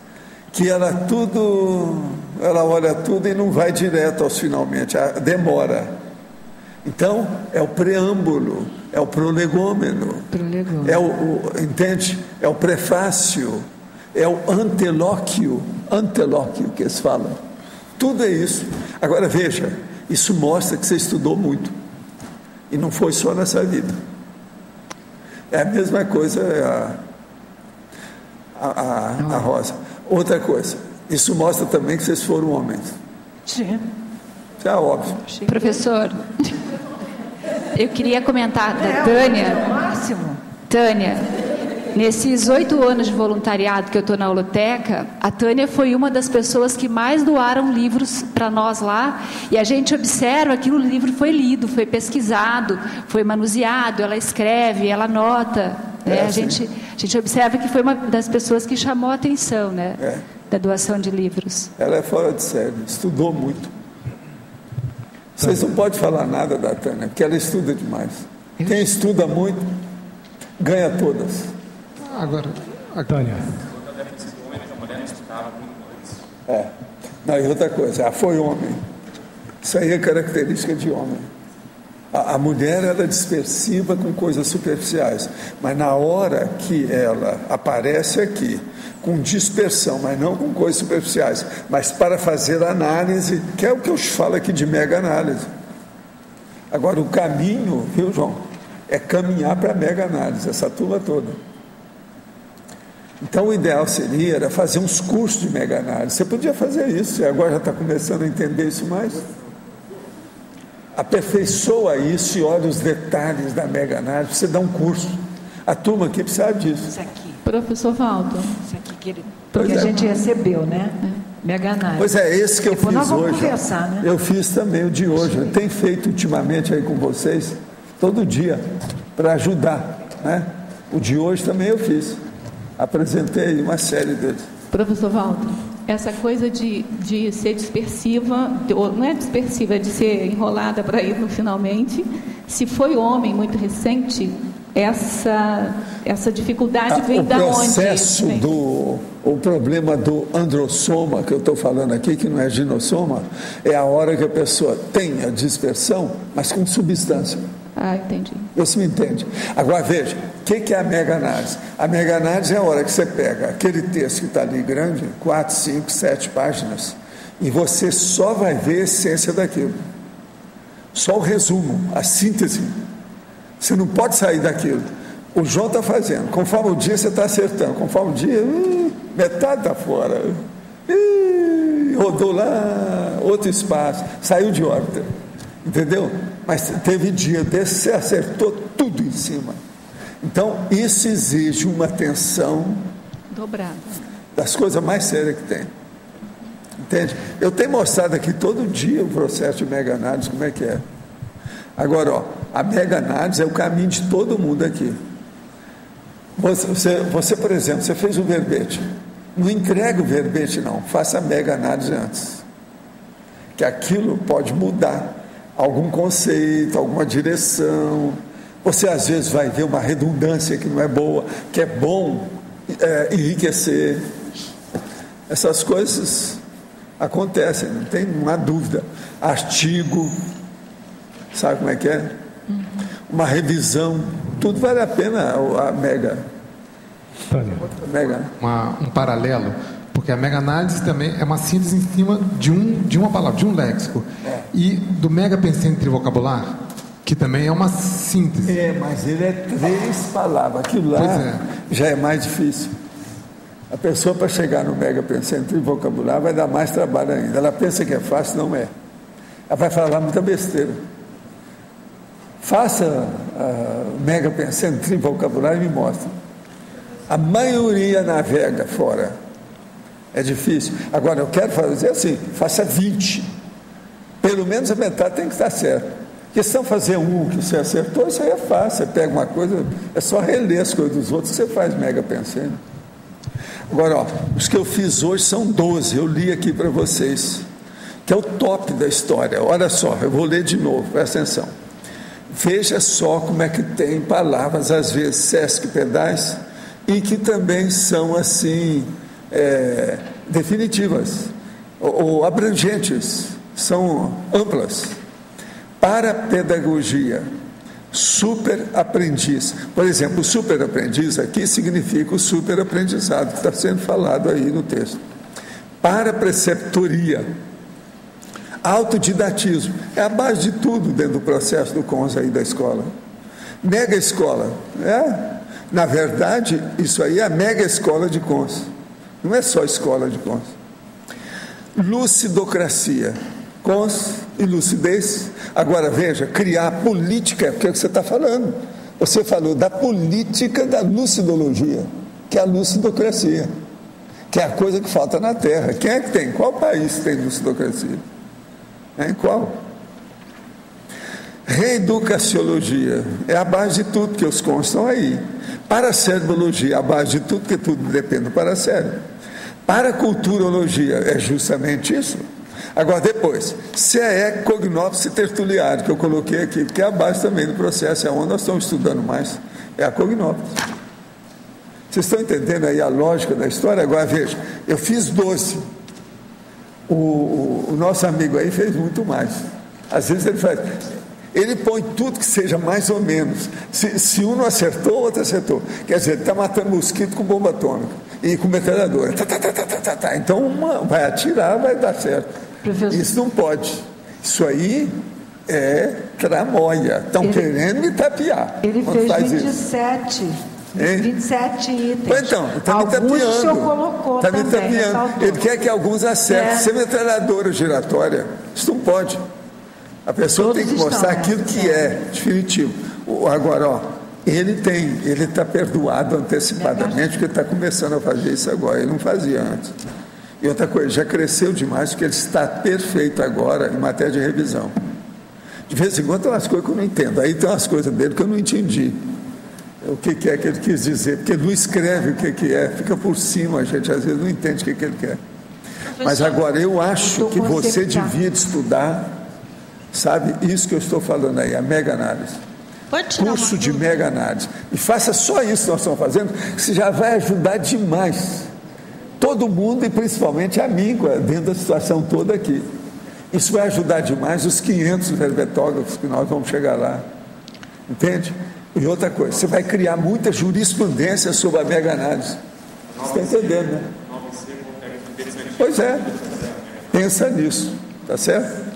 S2: que ela tudo, ela olha tudo e não vai direto aos finalmente, demora. Então, é o preâmbulo, é o prolegômeno, prolegômeno. é o, o, entende? É o prefácio, é o antelóquio, antelóquio que eles falam. Tudo é isso. Agora veja, isso mostra que você estudou muito. E não foi só nessa vida. É a mesma coisa a, a, a, a Rosa. Outra coisa, isso mostra também que vocês foram homens.
S1: Sim.
S2: Isso é óbvio.
S9: Professor, eu queria comentar da é, Tânia.
S1: É o máximo.
S9: Tânia, nesses oito anos de voluntariado que eu estou na Holoteca, a Tânia foi uma das pessoas que mais doaram livros para nós lá. E a gente observa que o livro foi lido, foi pesquisado, foi manuseado, ela escreve, ela anota. Né? É, a, gente, a gente observa que foi uma das pessoas que chamou a atenção né? É. da doação de livros.
S2: Ela é fora de série, estudou muito. Vocês não podem falar nada da Tânia, porque ela estuda demais. Quem estuda muito, ganha todas.
S15: Agora, a Tânia.
S2: É. Não, e outra coisa, ela foi homem. Isso aí é característica de homem. A, a mulher era dispersiva com coisas superficiais, mas na hora que ela aparece aqui com dispersão, mas não com coisas superficiais, mas para fazer análise, que é o que eu falo aqui de mega análise. Agora, o caminho, viu, João, é caminhar para a mega análise, essa turma toda. Então, o ideal seria fazer uns cursos de mega análise. Você podia fazer isso, e agora já está começando a entender isso mais. Aperfeiçoa isso e olha os detalhes da mega análise. Você dá um curso. A turma aqui precisa disso.
S1: Isso aqui.
S9: Professor Valdo.
S1: Isso aqui que ele, porque a é. gente recebeu, né? Mega análise.
S2: Pois é, esse que eu Depois fiz nós vamos hoje. Conversar, né? Eu fiz também o de hoje. Sim. Tem feito ultimamente aí com vocês, todo dia, para ajudar. Né? O de hoje também eu fiz. Apresentei uma série deles.
S9: Professor Valdo, essa coisa de, de ser dispersiva, não é dispersiva, é de ser enrolada para ir no finalmente. Se foi homem muito recente, essa, essa dificuldade ah, vem da onde?
S2: O processo do o problema do androssoma que eu estou falando aqui, que não é ginossoma, é a hora que a pessoa tem a dispersão, mas com substância.
S9: Ah, entendi.
S2: Você me entende? Agora veja, o que, que é a mega-análise? A mega-análise é a hora que você pega aquele texto que está ali grande, quatro, cinco, sete páginas, e você só vai ver a essência daquilo. Só o resumo, a síntese você não pode sair daquilo. O João está fazendo. Conforme o dia você está acertando. Conforme o dia, metade está fora. Rodou lá, outro espaço. Saiu de órbita. Entendeu? Mas teve dia desse, você acertou tudo em cima. Então, isso exige uma atenção
S9: dobrada
S2: das coisas mais sérias que tem. Entende? Eu tenho mostrado aqui todo dia o processo de mega análise, como é que é. Agora, ó, a mega análise é o caminho de todo mundo aqui. Você, você, você, por exemplo, você fez o verbete. Não entrega o verbete, não. Faça a mega análise antes. Que aquilo pode mudar algum conceito, alguma direção. Você às vezes vai ver uma redundância que não é boa, que é bom é, enriquecer. Essas coisas acontecem, não tem uma dúvida. Artigo, sabe como é que é? uma revisão, tudo vale a pena a mega.
S15: mega. Uma, um paralelo, porque a mega análise também é uma síntese em cima de, um, de uma palavra, de um léxico. É. E do mega pensante vocabular, que também é uma síntese.
S2: É, mas ele é três palavras. Aquilo lá é. já é mais difícil. A pessoa para chegar no mega pensante vocabular vai dar mais trabalho ainda. Ela pensa que é fácil, não é. Ela vai falar muita besteira. Faça uh, mega pensando em vocabulário e me mostre. A maioria navega fora. É difícil. Agora, eu quero fazer assim: faça 20. Pelo menos a metade tem que estar certo. Questão fazer um que você acertou, isso aí é fácil. Você pega uma coisa, é só reler as coisas dos outros você faz mega pensando. Agora, ó, os que eu fiz hoje são 12, eu li aqui para vocês, que é o top da história. Olha só, eu vou ler de novo, presta atenção. Veja só como é que tem palavras, às vezes, sesc pedais, e que também são assim, é, definitivas, ou, ou abrangentes, são amplas para pedagogia, super aprendiz. Por exemplo, super aprendiz aqui significa o super aprendizado que está sendo falado aí no texto. Para preceptoria, autodidatismo é a base de tudo dentro do processo do CONS aí da escola. Mega escola, é? Na verdade, isso aí é a mega escola de CONS. Não é só escola de CONS. Lucidocracia cons e lucidez. Agora veja, criar política, é o que você está falando. Você falou da política da lucidologia, que é a lucidocracia, que é a coisa que falta na Terra. Quem é que tem? Qual país tem lucidocracia? Em qual? Reeducaciologia é a base de tudo, porque os cons estão aí. Paracerbologia, a base de tudo, porque tudo depende do paracérebro. Paraculturologia é justamente isso. Agora, depois, CE Cognópsis Tertuliário, que eu coloquei aqui, que é a base também do processo, é onde nós estamos estudando mais, é a Cognópsis. Vocês estão entendendo aí a lógica da história? Agora, veja, eu fiz 12. O, o, o nosso amigo aí fez muito mais. Às vezes ele faz. Ele põe tudo que seja mais ou menos. Se, se um não acertou, o outro acertou. Quer dizer, ele está matando mosquito com bomba atômica e com metralhadora. Tá, tá, tá, tá, tá, tá. Então uma vai atirar, vai dar certo. Professor. Isso não pode. Isso aí é tramóia. Estão querendo me tapear.
S1: Ele fez 27. Isso. 27 itens.
S2: Pois então, está me tapeando. O senhor colocou Está me tapeando. Ele quer que alguns acertem. É. Ser metralhadora giratória, isso não pode. A pessoa Todos tem que mostrar aquilo que é definitivo. Agora, ó, ele tem, ele está perdoado antecipadamente, porque está começando a fazer isso agora. Ele não fazia antes. E outra coisa, já cresceu demais, porque ele está perfeito agora em matéria de revisão. De vez em quando tem umas coisas que eu não entendo. Aí tem umas coisas dele que eu não entendi. O que, que é que ele quis dizer? Porque ele não escreve o que, que é, fica por cima, a gente às vezes não entende o que, que ele quer. Mas agora eu acho que você devia estudar, sabe, isso que eu estou falando aí, a mega análise. Curso de mega análise. E faça só isso que nós estamos fazendo, que você já vai ajudar demais todo mundo e principalmente a mim, dentro da situação toda aqui. Isso vai ajudar demais os 500 herbetógrafos que nós vamos chegar lá. Entende? E outra coisa, você vai criar muita jurisprudência sobre a mega análise. Você está entendendo, né? Pois é. Pensa nisso, tá certo?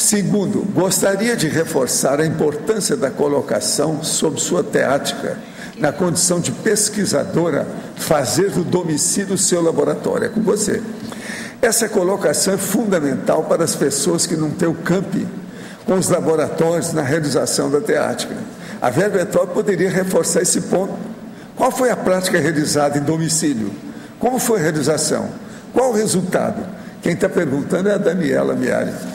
S2: Segundo, gostaria de reforçar a importância da colocação sob sua teática na condição de pesquisadora, fazer do domicílio seu laboratório. É com você. Essa colocação é fundamental para as pessoas que não têm o campi com os laboratórios na realização da teática. A Vera poderia reforçar esse ponto. Qual foi a prática realizada em domicílio? Como foi a realização? Qual o resultado? Quem está perguntando é a Daniela Miari.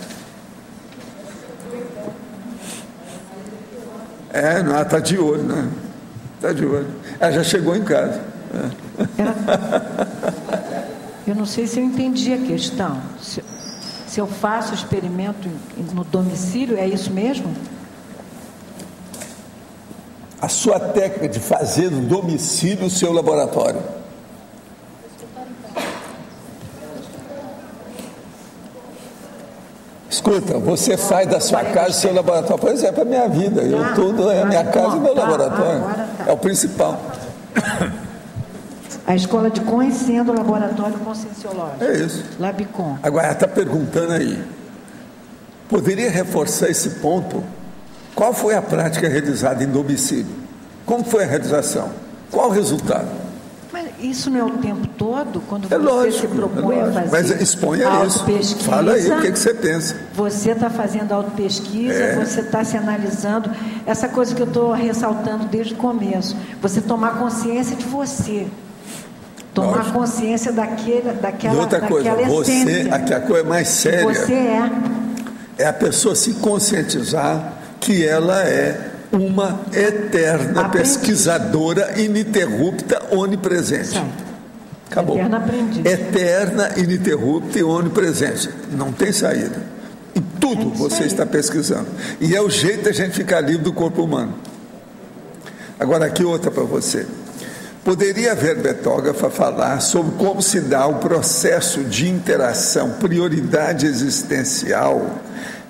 S2: É, não, está de olho, né? Está de olho. Ela já chegou em casa.
S1: Eu não sei se eu entendi a questão. Se, se eu faço o experimento no domicílio, é isso mesmo?
S2: A sua técnica de fazer no domicílio o seu laboratório. Escuta, você sai da sua casa e seu laboratório. Por exemplo, a minha vida. Eu ah, tudo é minha casa e meu laboratório. É o principal.
S1: A escola de conhecendo o laboratório conscienciológico.
S2: É isso.
S1: Labicon.
S2: Agora, está perguntando aí. Poderia reforçar esse ponto? Qual foi a prática realizada em domicílio? Como foi a realização? Qual o resultado?
S1: Isso não é o tempo todo, quando é você lógico, se propõe é a fazer
S2: Mas exponha isso. Fala aí o que, que você pensa.
S1: Você está fazendo autopesquisa, é. você está se analisando. Essa coisa que eu estou ressaltando desde o começo. Você tomar consciência de você. Tomar Lógico. consciência daquele, daquela,
S2: e outra coisa,
S1: daquela
S2: você, aqui a coisa é mais séria.
S1: Você é.
S2: É a pessoa se conscientizar que ela é uma eterna pesquisadora ininterrupta, onipresente. Acabou.
S1: Eterna aprendiz.
S2: Eterna, ininterrupta e onipresente. Não tem saída. Em tudo é você está pesquisando. E é o jeito da gente ficar livre do corpo humano. Agora, aqui outra para você. Poderia haver betógrafa falar sobre como se dá o processo de interação, prioridade existencial,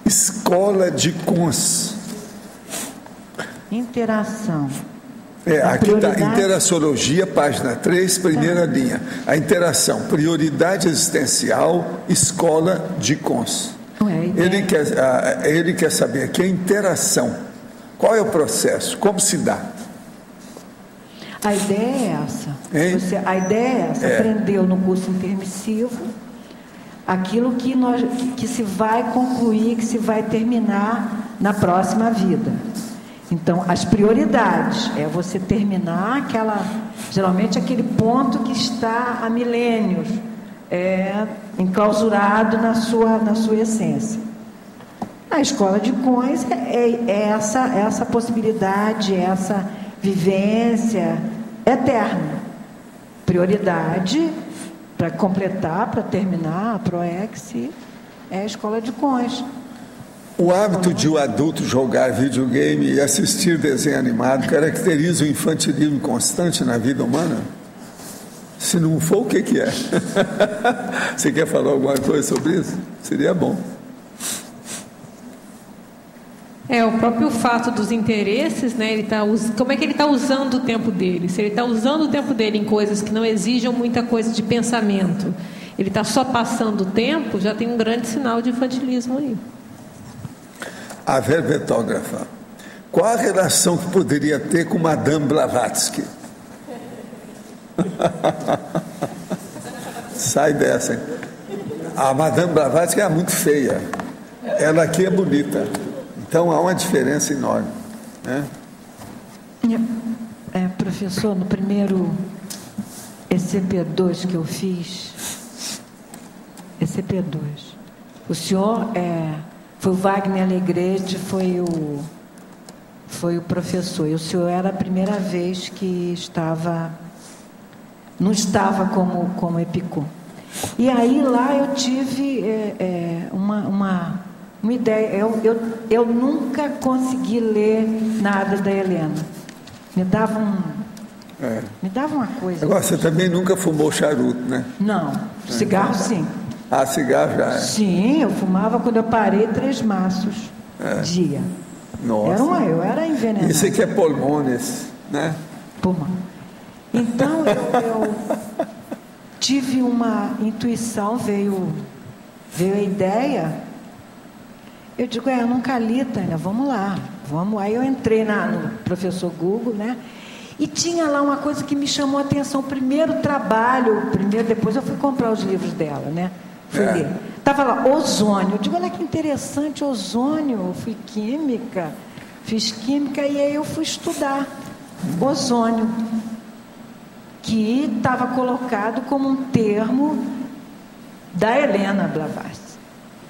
S2: escola de cons.
S1: Interação.
S2: É, a aqui está Interaciologia, página 3, primeira ah. linha. A interação, prioridade existencial, escola de cons. É, ele, quer, ele quer saber aqui a interação. Qual é o processo? Como se dá?
S1: A ideia é essa. Você, a ideia é essa. É. Aprendeu no curso intermissivo aquilo que, nós, que se vai concluir, que se vai terminar na próxima vida. Então, as prioridades é você terminar aquela, geralmente aquele ponto que está há milênios, é, enclausurado na sua, na sua essência. A escola de Coins é, é, é essa, essa possibilidade, essa vivência, eterna. Prioridade para completar, para terminar a ProEx é a escola de cões.
S2: O hábito de o adulto jogar videogame e assistir desenho animado caracteriza o infantilismo constante na vida humana? Se não for, o que, que é? Você quer falar alguma coisa sobre isso? Seria bom.
S16: É, o próprio fato dos interesses, né? Ele tá, como é que ele está usando o tempo dele? Se ele está usando o tempo dele em coisas que não exijam muita coisa de pensamento, ele está só passando o tempo, já tem um grande sinal de infantilismo aí.
S2: A verbetógrafa. Qual a relação que poderia ter com Madame Blavatsky? Sai dessa? A Madame Blavatsky é muito feia. Ela aqui é bonita. Então há uma diferença enorme. Né?
S1: É, professor, no primeiro ECP2 que eu fiz, ECP2, o senhor é, foi o Wagner Alegrete, foi o, foi o professor, e o senhor era a primeira vez que estava, não estava como, como epicô. E aí lá eu tive é, é, uma, uma uma ideia. Eu, eu, eu nunca consegui ler nada da Helena. Me dava um. É. Me dava uma coisa.
S2: Agora, você também nunca fumou charuto, né?
S1: Não. Cigarro, é. sim.
S2: Ah, cigarro já é.
S1: Sim, eu fumava quando eu parei três maços é. dia.
S2: Nossa.
S1: Era uma, eu era envenenado.
S2: Isso aqui é pulmões, né?
S1: Pulmão. Então eu, eu tive uma intuição, veio, veio a ideia eu digo, é, eu nunca li, Tânia, vamos lá, vamos. Aí eu entrei na, no professor Google, né? E tinha lá uma coisa que me chamou a atenção. O primeiro trabalho, primeiro, depois eu fui comprar os livros dela, né? Fui ler. Estava lá, ozônio. Eu digo, olha que interessante, ozônio. Eu fui química, fiz química e aí eu fui estudar ozônio, que estava colocado como um termo da Helena Blavatsky.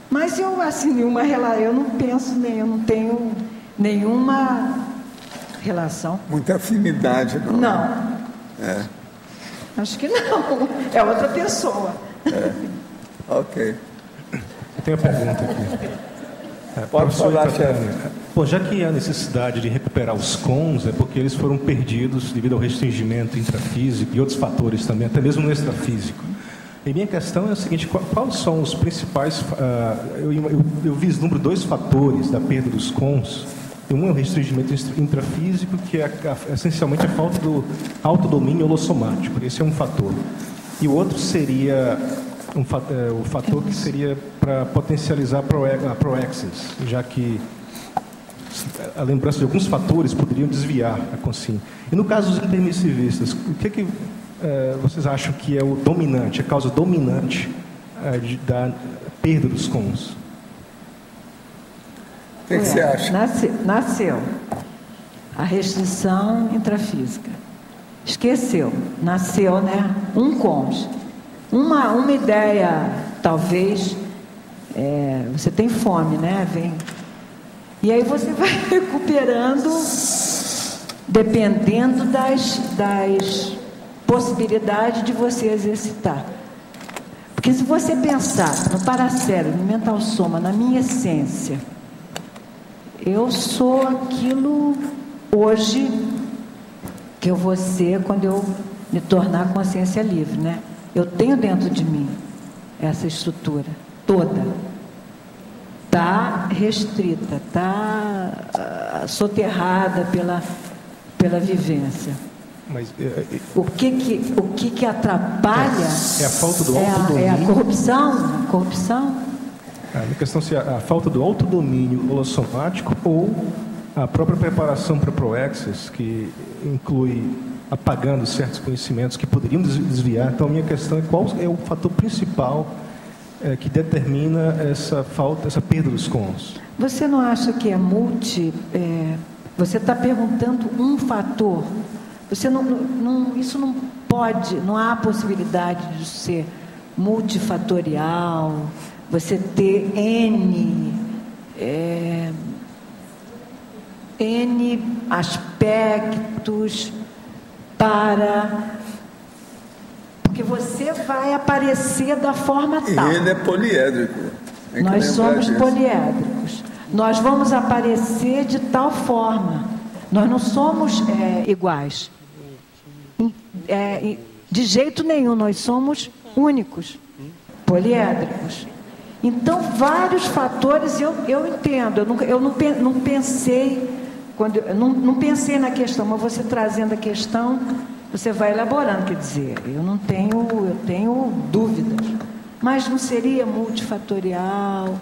S1: Mas eu, assim, nenhuma relação, eu não penso, nem, eu não tenho nenhuma relação.
S2: Muita afinidade, não?
S1: Não.
S2: É.
S1: Acho que não. É outra pessoa.
S2: É. Ok.
S17: Eu tenho uma pergunta aqui.
S2: É, Pode falar, chefe.
S17: Pô, já que há necessidade de recuperar os cons, é porque eles foram perdidos devido ao restringimento intrafísico e outros fatores também, até mesmo no extrafísico. E minha questão é a seguinte: quais são os principais. Uh, eu, eu, eu vislumbro dois fatores da perda dos cons. Um é o restringimento intrafísico, que é essencialmente a falta do autodomínio holossomático. Esse é um fator. E o outro seria um, é, o fator que seria para potencializar a proexis, já que a lembrança de alguns fatores poderiam desviar a consciência. E no caso dos intermissivistas, o que, é que é, vocês acham que é o dominante, a causa dominante é, de, da perda dos cons?
S2: O que, que você acha?
S1: Nasceu, nasceu a restrição intrafísica. Esqueceu, nasceu, né? Um cons. Uma, uma ideia, talvez, é, você tem fome, né? Vem. E aí você vai recuperando, dependendo das, das possibilidades de você exercitar. Porque se você pensar no paracérebro, no mental soma, na minha essência, eu sou aquilo hoje que eu vou ser quando eu me tornar consciência livre, né? Eu tenho dentro de mim essa estrutura toda. Está restrita, está uh, soterrada pela, pela vivência. Mas, é, é, o que que, o que, que atrapalha
S17: é, é a falta do
S1: é
S17: autodomínio.
S1: A, é a corrupção? A corrupção?
S17: A minha questão é a falta do autodomínio holossomático ou a própria preparação para ProAccess, que inclui apagando certos conhecimentos que poderiam desviar. Então, a minha questão é qual é o fator principal é, que determina essa falta, essa perda dos cons?
S1: Você não acha que é multi... É, você está perguntando um fator. Você não, não, isso não pode, não há possibilidade de ser multifatorial, você ter N... É, N aspectos para. Porque você vai aparecer da forma tal.
S2: E ele é poliédrico.
S1: Nós somos disso. poliédricos. Nós vamos aparecer de tal forma. Nós não somos é, iguais. É, de jeito nenhum, nós somos únicos, poliédricos. Então, vários fatores eu, eu entendo. Eu, nunca, eu não, não pensei quando eu não, não pensei na questão, mas você trazendo a questão, você vai elaborando. Quer dizer, eu não tenho, eu tenho dúvidas. Mas não seria multifatorial?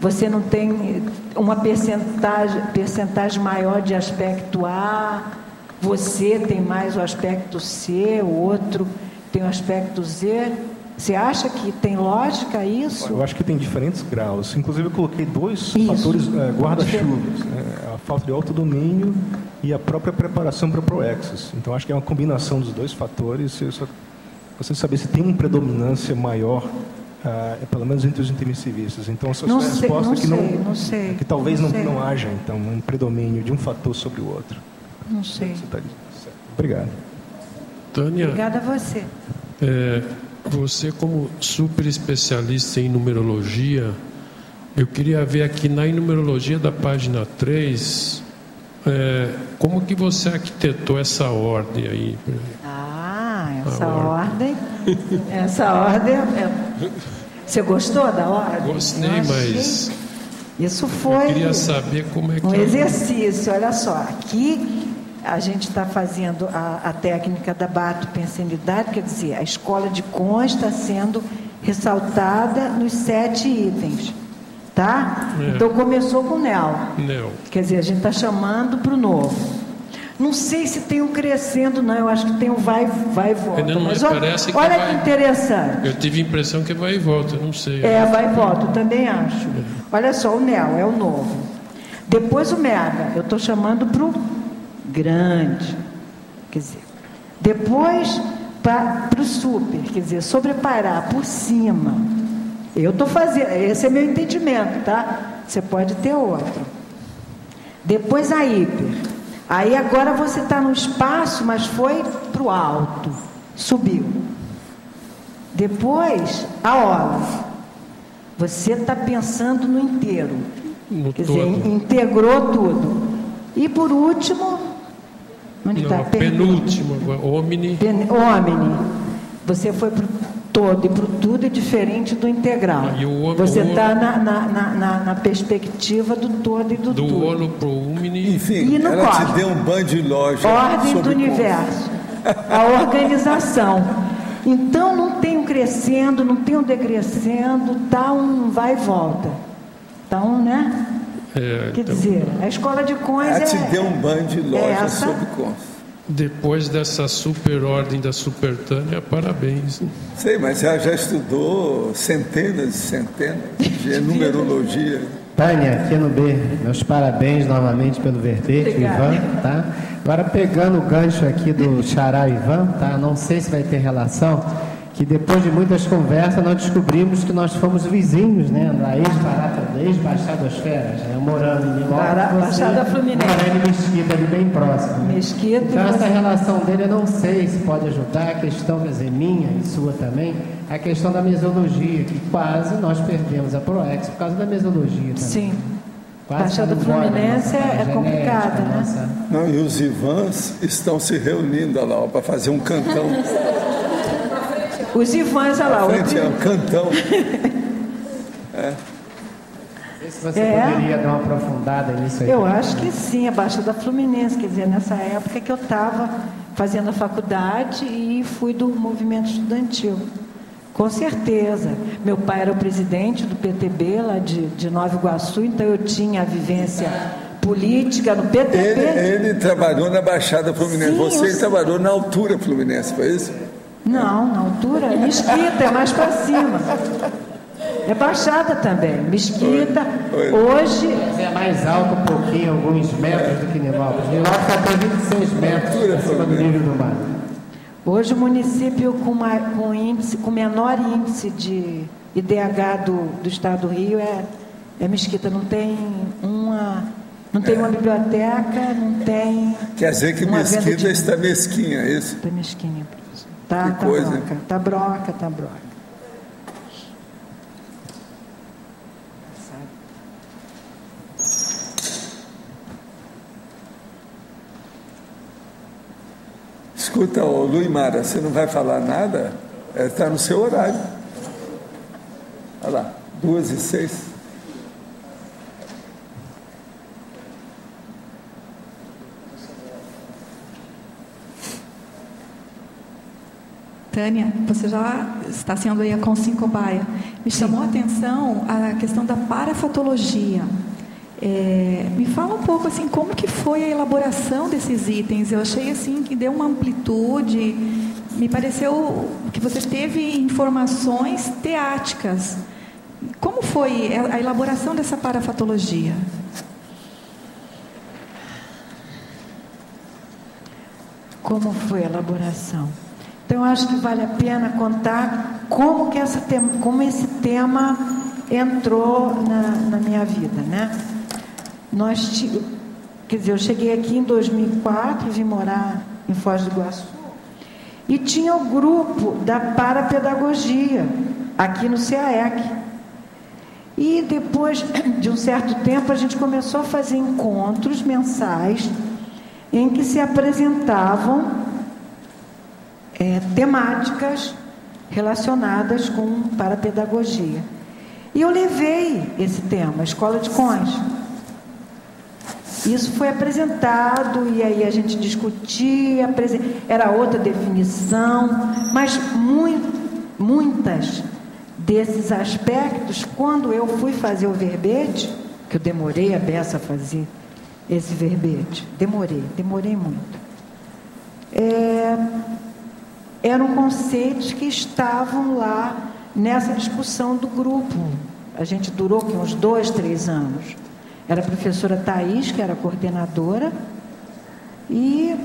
S1: Você não tem uma percentagem, percentagem maior de aspecto A, você tem mais o aspecto C, o outro tem o aspecto Z. Você acha que tem lógica isso?
S17: Eu acho que tem diferentes graus. Inclusive, eu coloquei dois isso. fatores é, guarda-chuvas: né? a falta de autodomínio e a própria preparação para o ProExis. Então, acho que é uma combinação dos dois fatores. Só, você saber se tem uma predominância maior, é, pelo menos entre os intermissivistas. Então, a sua
S1: não
S17: resposta
S1: é
S17: que
S1: não, sei, não sei,
S17: é que talvez
S1: não,
S17: não, não, haja então um predomínio de um fator sobre o outro.
S1: Não sei.
S17: Tá Obrigado.
S4: Tânia.
S1: Obrigada a você.
S4: É, você, como super especialista em numerologia, eu queria ver aqui na numerologia da página 3, é, como que você arquitetou essa ordem aí?
S1: Ah, essa ordem. ordem. essa ordem. É... Você gostou da ordem?
S4: Gostei, mas.
S1: Isso foi.
S4: Eu queria saber como é que.
S1: Um exercício, olha só. Aqui a gente está fazendo a, a, técnica da bato-pensanidade, quer dizer, a escola de Con está sendo ressaltada nos sete itens. Tá? É. Então começou com Nel.
S4: Nel.
S1: Quer dizer, a gente está chamando para o novo. Não sei se tem um crescendo, não. Eu acho que tem um vai, vai e volta.
S4: Não, mas,
S1: mas
S4: olha, que
S1: olha
S4: vai...
S1: que interessante.
S4: Eu tive a impressão que vai e volta, não sei.
S1: É, vai e volta, eu também acho. É. Olha só, o Nel é o novo. Depois o Mega, eu estou chamando para o grande. Quer dizer, depois para o super, quer dizer, sobreparar por cima. Eu estou fazendo, esse é meu entendimento, tá? Você pode ter outro. Depois a hiper. Aí agora você está no espaço, mas foi para o alto, subiu. Depois a ola. Você está pensando no inteiro.
S4: No
S1: Quer
S4: todo.
S1: dizer, integrou tudo. E por último, Onde está?
S4: Não, penúltimo, Omni.
S1: Pen, omni. Você foi para o todo e para o tudo é diferente do integral.
S4: O,
S1: Você está na, na, na, na, perspectiva do todo e do,
S4: do
S1: tudo.
S4: Do ono para o omni.
S2: Enfim,
S1: e no
S2: ela
S1: cosmos.
S2: te deu um banho de loja.
S1: Ordem do universo. A organização. Então não tem um crescendo, não tem um decrescendo, tá um vai e volta. Tá um, né?
S4: É,
S1: Quer
S4: então,
S1: dizer, a escola de cons
S2: Ela
S1: é.
S2: te deu um banho de loja
S1: essa?
S2: sobre cons.
S4: Depois dessa super ordem da Supertânia, parabéns.
S2: Sei, mas ela já estudou centenas e centenas de numerologia.
S18: Tânia, aqui no B, meus parabéns novamente pelo verbete, Ivan, tá? Agora pegando o gancho aqui do Xará Ivan, tá? Não sei se vai ter relação, que depois de muitas conversas nós descobrimos que nós fomos vizinhos, né? Da ex-Barata, ex-Baixada das Feras, né? morando em Milwaukee.
S1: Baixada Fluminense.
S18: Morando em Mesquita, ali bem próximo. Né?
S1: Mesquita.
S18: Então essa relação dele eu não sei se pode ajudar, a questão, quer dizer, minha e sua também, a questão da mesologia, que quase nós perdemos a ProEx por causa da mesologia também.
S1: Sim.
S18: Quase
S1: Baixada Fluminense é complicada, né?
S18: Nossa...
S2: Não, e os Ivans estão se reunindo lá para fazer um cantão.
S1: Os Ivãs, olha lá.
S2: Frente, é um cantão.
S18: é. Se você é. poderia dar uma aprofundada nisso aí.
S1: Eu acho que sim, a Baixada Fluminense, quer dizer, nessa época que eu estava fazendo a faculdade e fui do movimento estudantil. Com certeza. Meu pai era o presidente do PTB lá de, de Nova Iguaçu, então eu tinha a vivência política no PTB.
S2: Ele, ele trabalhou na Baixada Fluminense. Sim, Você trabalhou na altura Fluminense, foi isso?
S1: Não, na altura, mesquita, é mais para cima. É baixada também, mesquita.
S2: Oi.
S1: Hoje.
S18: É mais alto um pouquinho, alguns metros do que Nilópolis. Nilópolis está até 26 metros acima do nível do mar.
S1: Hoje o município com, uma, com, índice, com menor índice de IDH do, do estado do Rio é, é Mesquita. Não tem uma. Não tem uma biblioteca, não tem.
S2: Quer dizer que Mesquita de... está mesquinha, é isso?
S1: Está mesquinha. Tá, que tá coisa. broca, tá broca, tá broca.
S2: Escuta, ô Luimara, você não vai falar nada? Está é, no seu horário. Olha lá, duas e seis.
S19: Tânia, você já está sendo aí a consincobaia. Me chamou a atenção a questão da parafatologia. É, me fala um pouco assim como que foi a elaboração desses itens. Eu achei assim que deu uma amplitude. Me pareceu que você teve informações teáticas. Como foi a elaboração dessa parafatologia?
S1: Como foi a elaboração? Então, eu acho que vale a pena contar como, que essa tema, como esse tema entrou na, na minha vida, né? Nós, quer dizer, eu cheguei aqui em 2004, vim morar em Foz do Iguaçu, e tinha o grupo da parapedagogia, aqui no CAEC. E depois de um certo tempo, a gente começou a fazer encontros mensais em que se apresentavam é, temáticas relacionadas com parapedagogia. E eu levei esse tema, Escola de Cões. Isso foi apresentado e aí a gente discutia, era outra definição, mas muito, muitas desses aspectos, quando eu fui fazer o verbete, que eu demorei a beça a fazer esse verbete, demorei, demorei muito. É, eram conceitos que estavam lá nessa discussão do grupo. A gente durou que, uns dois, três anos. Era a professora Thais, que era coordenadora, e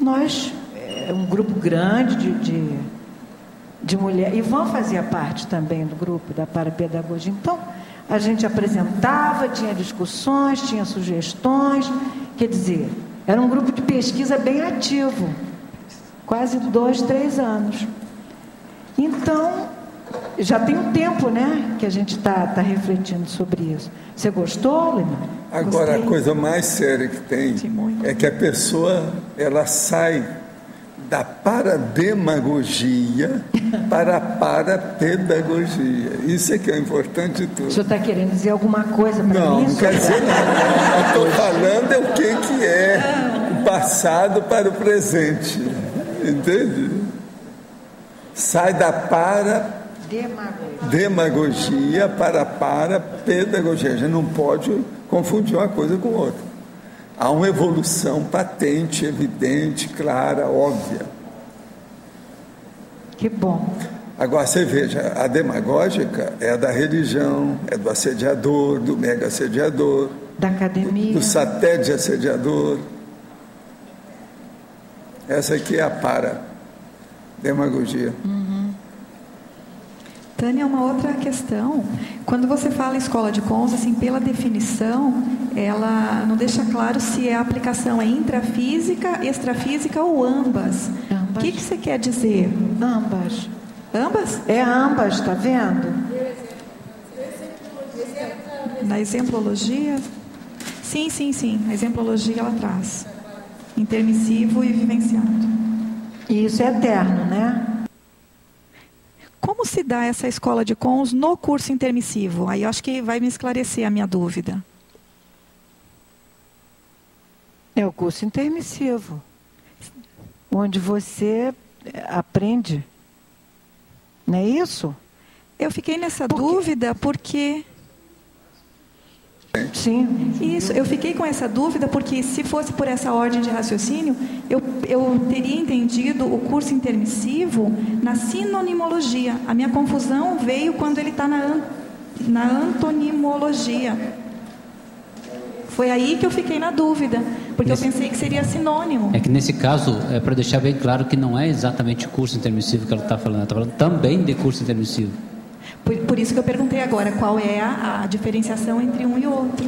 S1: nós, é, um grupo grande de, de, de mulheres. Ivan fazia parte também do grupo da parapedagogia. Então, a gente apresentava, tinha discussões, tinha sugestões. Quer dizer, era um grupo de pesquisa bem ativo quase dois, três anos. Então, já tem um tempo, né, que a gente está tá refletindo sobre isso. Você gostou, Lima?
S2: Agora, Gostei. a coisa mais séria que tem é que a pessoa, ela sai da parademagogia para a parapedagogia. Isso é que é importante de tudo. O
S1: senhor está querendo dizer alguma coisa para
S2: mim?
S1: Não, não
S2: quer dizer nada. Estou falando é o que, que é o passado para o presente. Entende? Sai da para demagogia, demagogia para para pedagogia. A gente não pode confundir uma coisa com outra. Há uma evolução patente, evidente, clara, óbvia.
S1: Que bom.
S2: Agora você veja, a demagógica é a da religião, é do assediador, do mega assediador,
S1: da academia,
S2: do satélite assediador. Essa aqui é a para demagogia.
S19: Uhum. Tânia, uma outra questão. Quando você fala escola de cons, assim, pela definição, ela não deixa claro se a aplicação é intrafísica, extrafísica ou ambas. ambas. O que, que você quer dizer?
S1: Ambas.
S19: Ambas?
S1: É ambas, está vendo?
S19: Na exemplologia? Sim, sim, sim. A exemplologia ela traz. Intermissivo e vivenciado.
S1: E isso é eterno, né?
S19: Como se dá essa escola de cons no curso intermissivo? Aí eu acho que vai me esclarecer a minha dúvida.
S1: É o curso intermissivo, onde você aprende não é isso?
S19: Eu fiquei nessa Por dúvida porque.
S1: Sim.
S19: Isso, eu fiquei com essa dúvida porque se fosse por essa ordem de raciocínio, eu, eu teria entendido o curso intermissivo na sinonimologia. A minha confusão veio quando ele está na, na antonimologia. Foi aí que eu fiquei na dúvida, porque nesse... eu pensei que seria sinônimo.
S13: É que nesse caso, é para deixar bem claro que não é exatamente curso intermissivo que ela está falando, ela está falando também de curso intermissivo.
S19: Por, por, isso que eu perguntei agora qual é a, a diferenciação entre um e outro.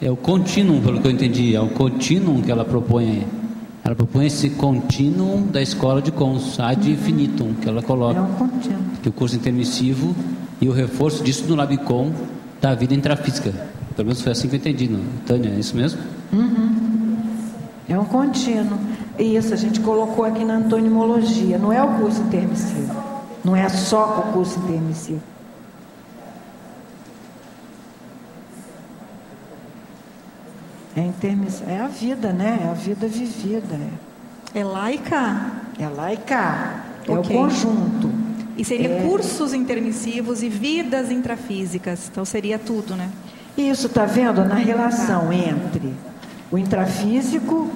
S13: É o contínuo, pelo que eu entendi, é o contínuo que ela propõe. Ela propõe esse contínuo da escola de cons, ad uhum. infinitum, que ela coloca. É
S1: um contínuo.
S13: Que o curso intermissivo e o reforço disso no Labicom da vida intrafísica. Pelo menos foi assim que eu entendi, não? Tânia, é isso mesmo?
S1: Uhum. É um contínuo. Isso, a gente colocou aqui na antonimologia. Não é o curso intermissivo. Não é só o curso intermissivo. É, intermiss... é a vida, né? É a vida vivida.
S19: É, é laica?
S1: É laica. É okay. o conjunto.
S19: E seria é... cursos intermissivos e vidas intrafísicas. Então seria tudo, né?
S1: Isso está vendo na relação entre o intrafísico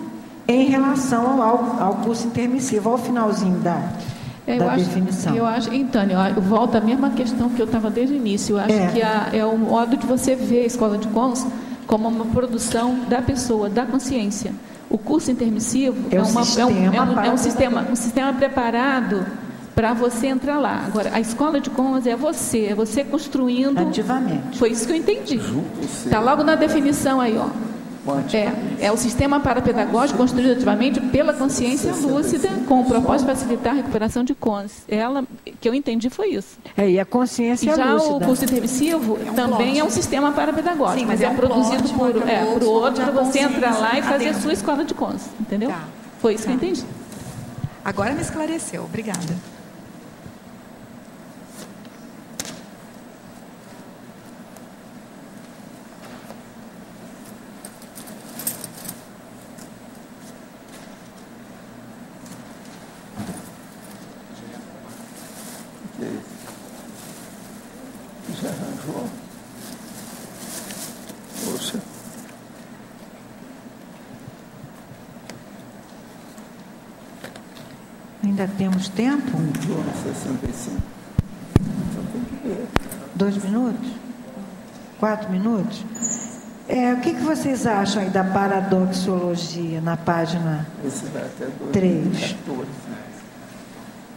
S1: em relação ao, ao curso intermissivo, ao finalzinho da, é, da
S9: acho,
S1: definição.
S9: Eu acho, então, eu volto à mesma questão que eu estava desde o início. Eu acho é. que a, é o modo de você ver a escola de cons como uma produção da pessoa, da consciência. O curso intermissivo é, é, uma, é, um, é, um, é um sistema, um sistema preparado para você entrar lá. Agora, a escola de comas é você, é você construindo.
S1: Ativamente.
S9: Foi isso que eu entendi. Está logo na definição aí, ó. É, é o sistema parapedagógico construído ativamente pela consciência lúcida, com o propósito de facilitar a recuperação de cons. Ela, que eu entendi foi isso.
S1: É, e a consciência
S9: e já
S1: lúcida.
S9: o curso intermissivo é um também plot. é um sistema parapedagógico, Sim, mas, é, é um produzido plot, por, é, por outro, para você entrar lá e fazer a sua escola de cons. Entendeu? Tá. Foi isso tá. que eu tá. entendi.
S19: Agora me esclareceu. Obrigada.
S1: Ainda temos tempo?
S2: 65.
S1: Dois minutos? Quatro minutos? É, o que, que vocês acham aí da paradoxologia na página 3?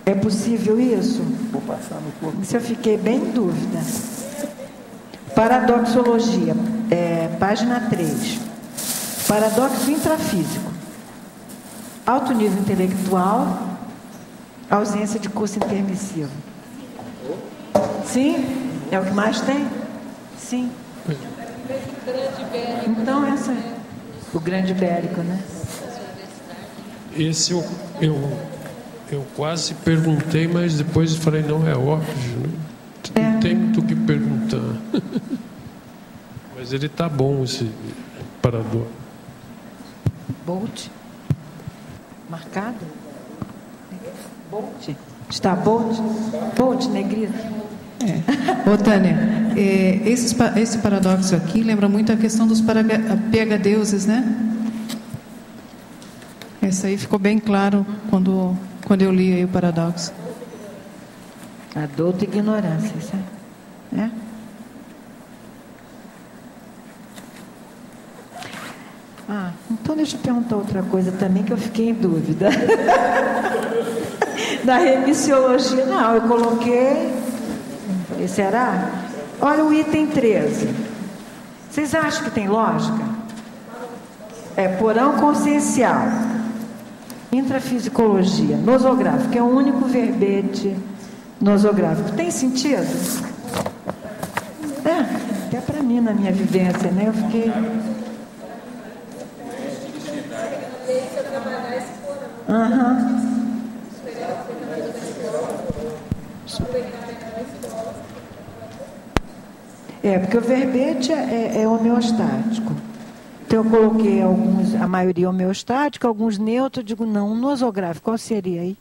S1: É possível isso?
S2: Vou passar no corpo.
S1: Isso eu fiquei bem em dúvida. Paradoxologia, é, página 3. Paradoxo intrafísico. Alto nível intelectual, ausência de curso intermissivo. Sim? É o que mais tem? Sim. Então, essa é o grande ibérico, né?
S4: Esse eu, eu, eu quase perguntei, mas depois falei, não, é óbvio. Né? Não é. tem muito o que perguntar. mas ele está bom, esse parador.
S1: Bolt? Marcado? Bolt? Está Bolt? Bolt, negrito?
S6: É. Ô, Tânia, é, esse, esse paradoxo aqui lembra muito a questão dos pega-deuses, né? Esse aí ficou bem claro quando, quando eu li aí o paradoxo.
S1: Adulto ignorância, isso é? é? Ah, então deixa eu perguntar outra coisa também que eu fiquei em dúvida. da remissiologia, não, eu coloquei. Falei, será? Olha o item 13. Vocês acham que tem lógica? É porão consciencial. Intrafisicologia, nosográfico, é o único verbete nosográfico. Tem sentido? É, até para mim na minha vivência, né? Eu fiquei. Aham. Uhum. É, porque o verbete é, é homeostático. Então eu coloquei alguns, a maioria homeostática, alguns neutros, digo, não, nosográfico, qual seria aí?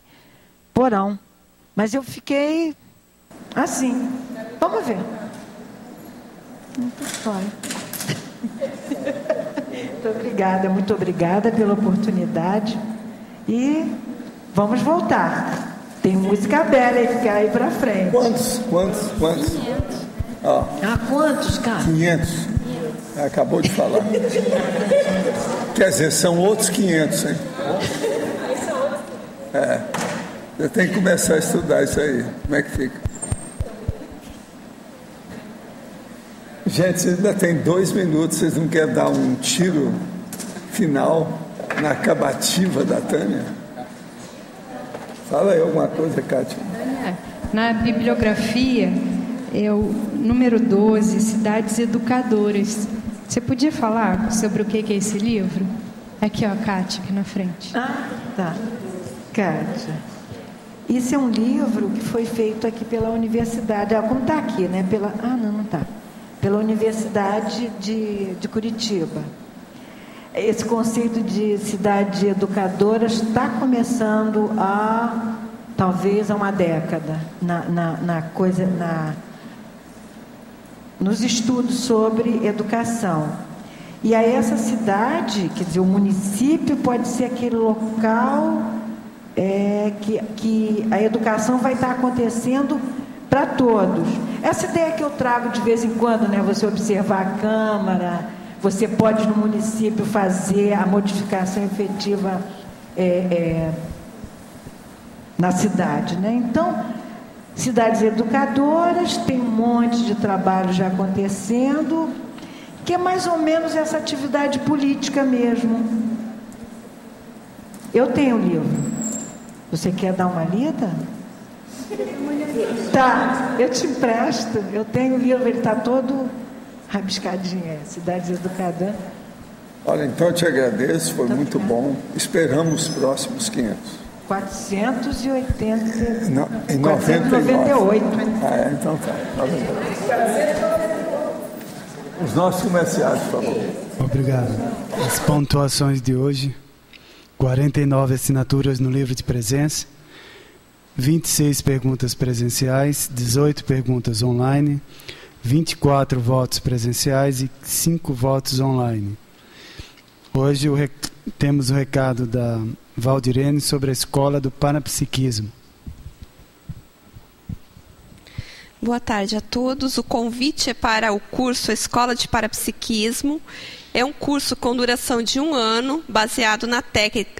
S1: Porão. Mas eu fiquei assim. Vamos ver. Muito muito obrigada, muito obrigada pela oportunidade. E vamos voltar. Tem música bela aí que quer ir para frente.
S2: Quantos? Quantos? Quantos?
S1: 500. Oh. Ah, quantos, cara?
S2: 500. Acabou de falar. Quer dizer, são outros 500, hein? É. Eu tenho que começar a estudar isso aí. Como é que fica? Gente, vocês ainda tem dois minutos, vocês não querem dar um tiro final na acabativa da Tânia? Fala aí alguma coisa, Kátia.
S20: Na bibliografia, é o número 12, Cidades Educadoras. Você podia falar sobre o que é esse livro? Aqui, ó, Kátia, aqui na frente.
S1: Ah, tá. Kátia. Isso é um livro que foi feito aqui pela Universidade, ah, como está aqui, né? Pela, ah, não, não está. Pela Universidade de, de Curitiba. Esse conceito de cidade educadora está começando há talvez há uma década na, na, na coisa, na, nos estudos sobre educação. E aí essa cidade, quer dizer, o município pode ser aquele local é, que, que a educação vai estar acontecendo para todos. Essa ideia que eu trago de vez em quando, né, você observar a Câmara, você pode no município fazer a modificação efetiva é, é, na cidade. Né? Então, cidades educadoras, tem um monte de trabalho já acontecendo, que é mais ou menos essa atividade política mesmo. Eu tenho um livro. Você quer dar uma lida? Tá, eu te empresto. Eu tenho o livro, ele está todo rabiscadinho, é, Cidades Educadoras.
S2: Olha, então eu te agradeço, foi então, muito bom. Esperamos os próximos 500.
S1: 480.
S2: Não, em 498. Ah, é, então tá. Os nossos comerciais, por favor.
S21: Obrigado. As pontuações de hoje. 49 assinaturas no livro de presença, 26 perguntas presenciais, 18 perguntas online, 24 votos presenciais e 5 votos online. Hoje o temos o recado da Valdirene sobre a escola do panapsiquismo.
S22: Boa tarde a todos. O convite é para o curso Escola de Parapsiquismo é um curso com duração de um ano, baseado na,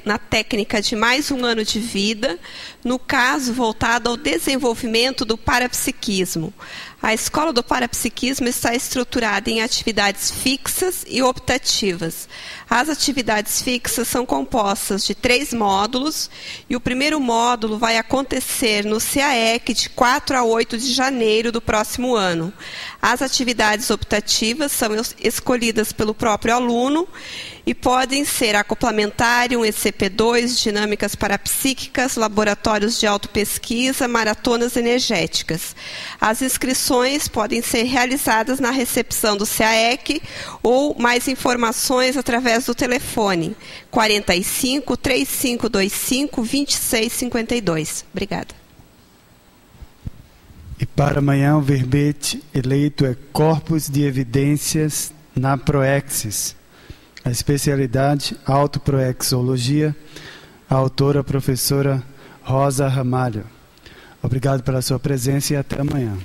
S22: na técnica de mais um ano de vida, no caso voltado ao desenvolvimento do parapsiquismo. A escola do parapsiquismo está estruturada em atividades fixas e optativas. As atividades fixas são compostas de três módulos e o primeiro módulo vai acontecer no CAEC de 4 a 8 de janeiro do próximo ano. As atividades optativas são escolhidas pelo próprio aluno e podem ser acoplamentário, ECP2, dinâmicas parapsíquicas, laboratórios de autopesquisa, maratonas energéticas. As inscrições podem ser realizadas na recepção do CAEC ou mais informações através do telefone 45 3525 2652. Obrigada.
S21: E para amanhã o verbete eleito é Corpus de Evidências na Proexis a especialidade autoproexologia, a autora professora Rosa Ramalho. Obrigado pela sua presença e até amanhã.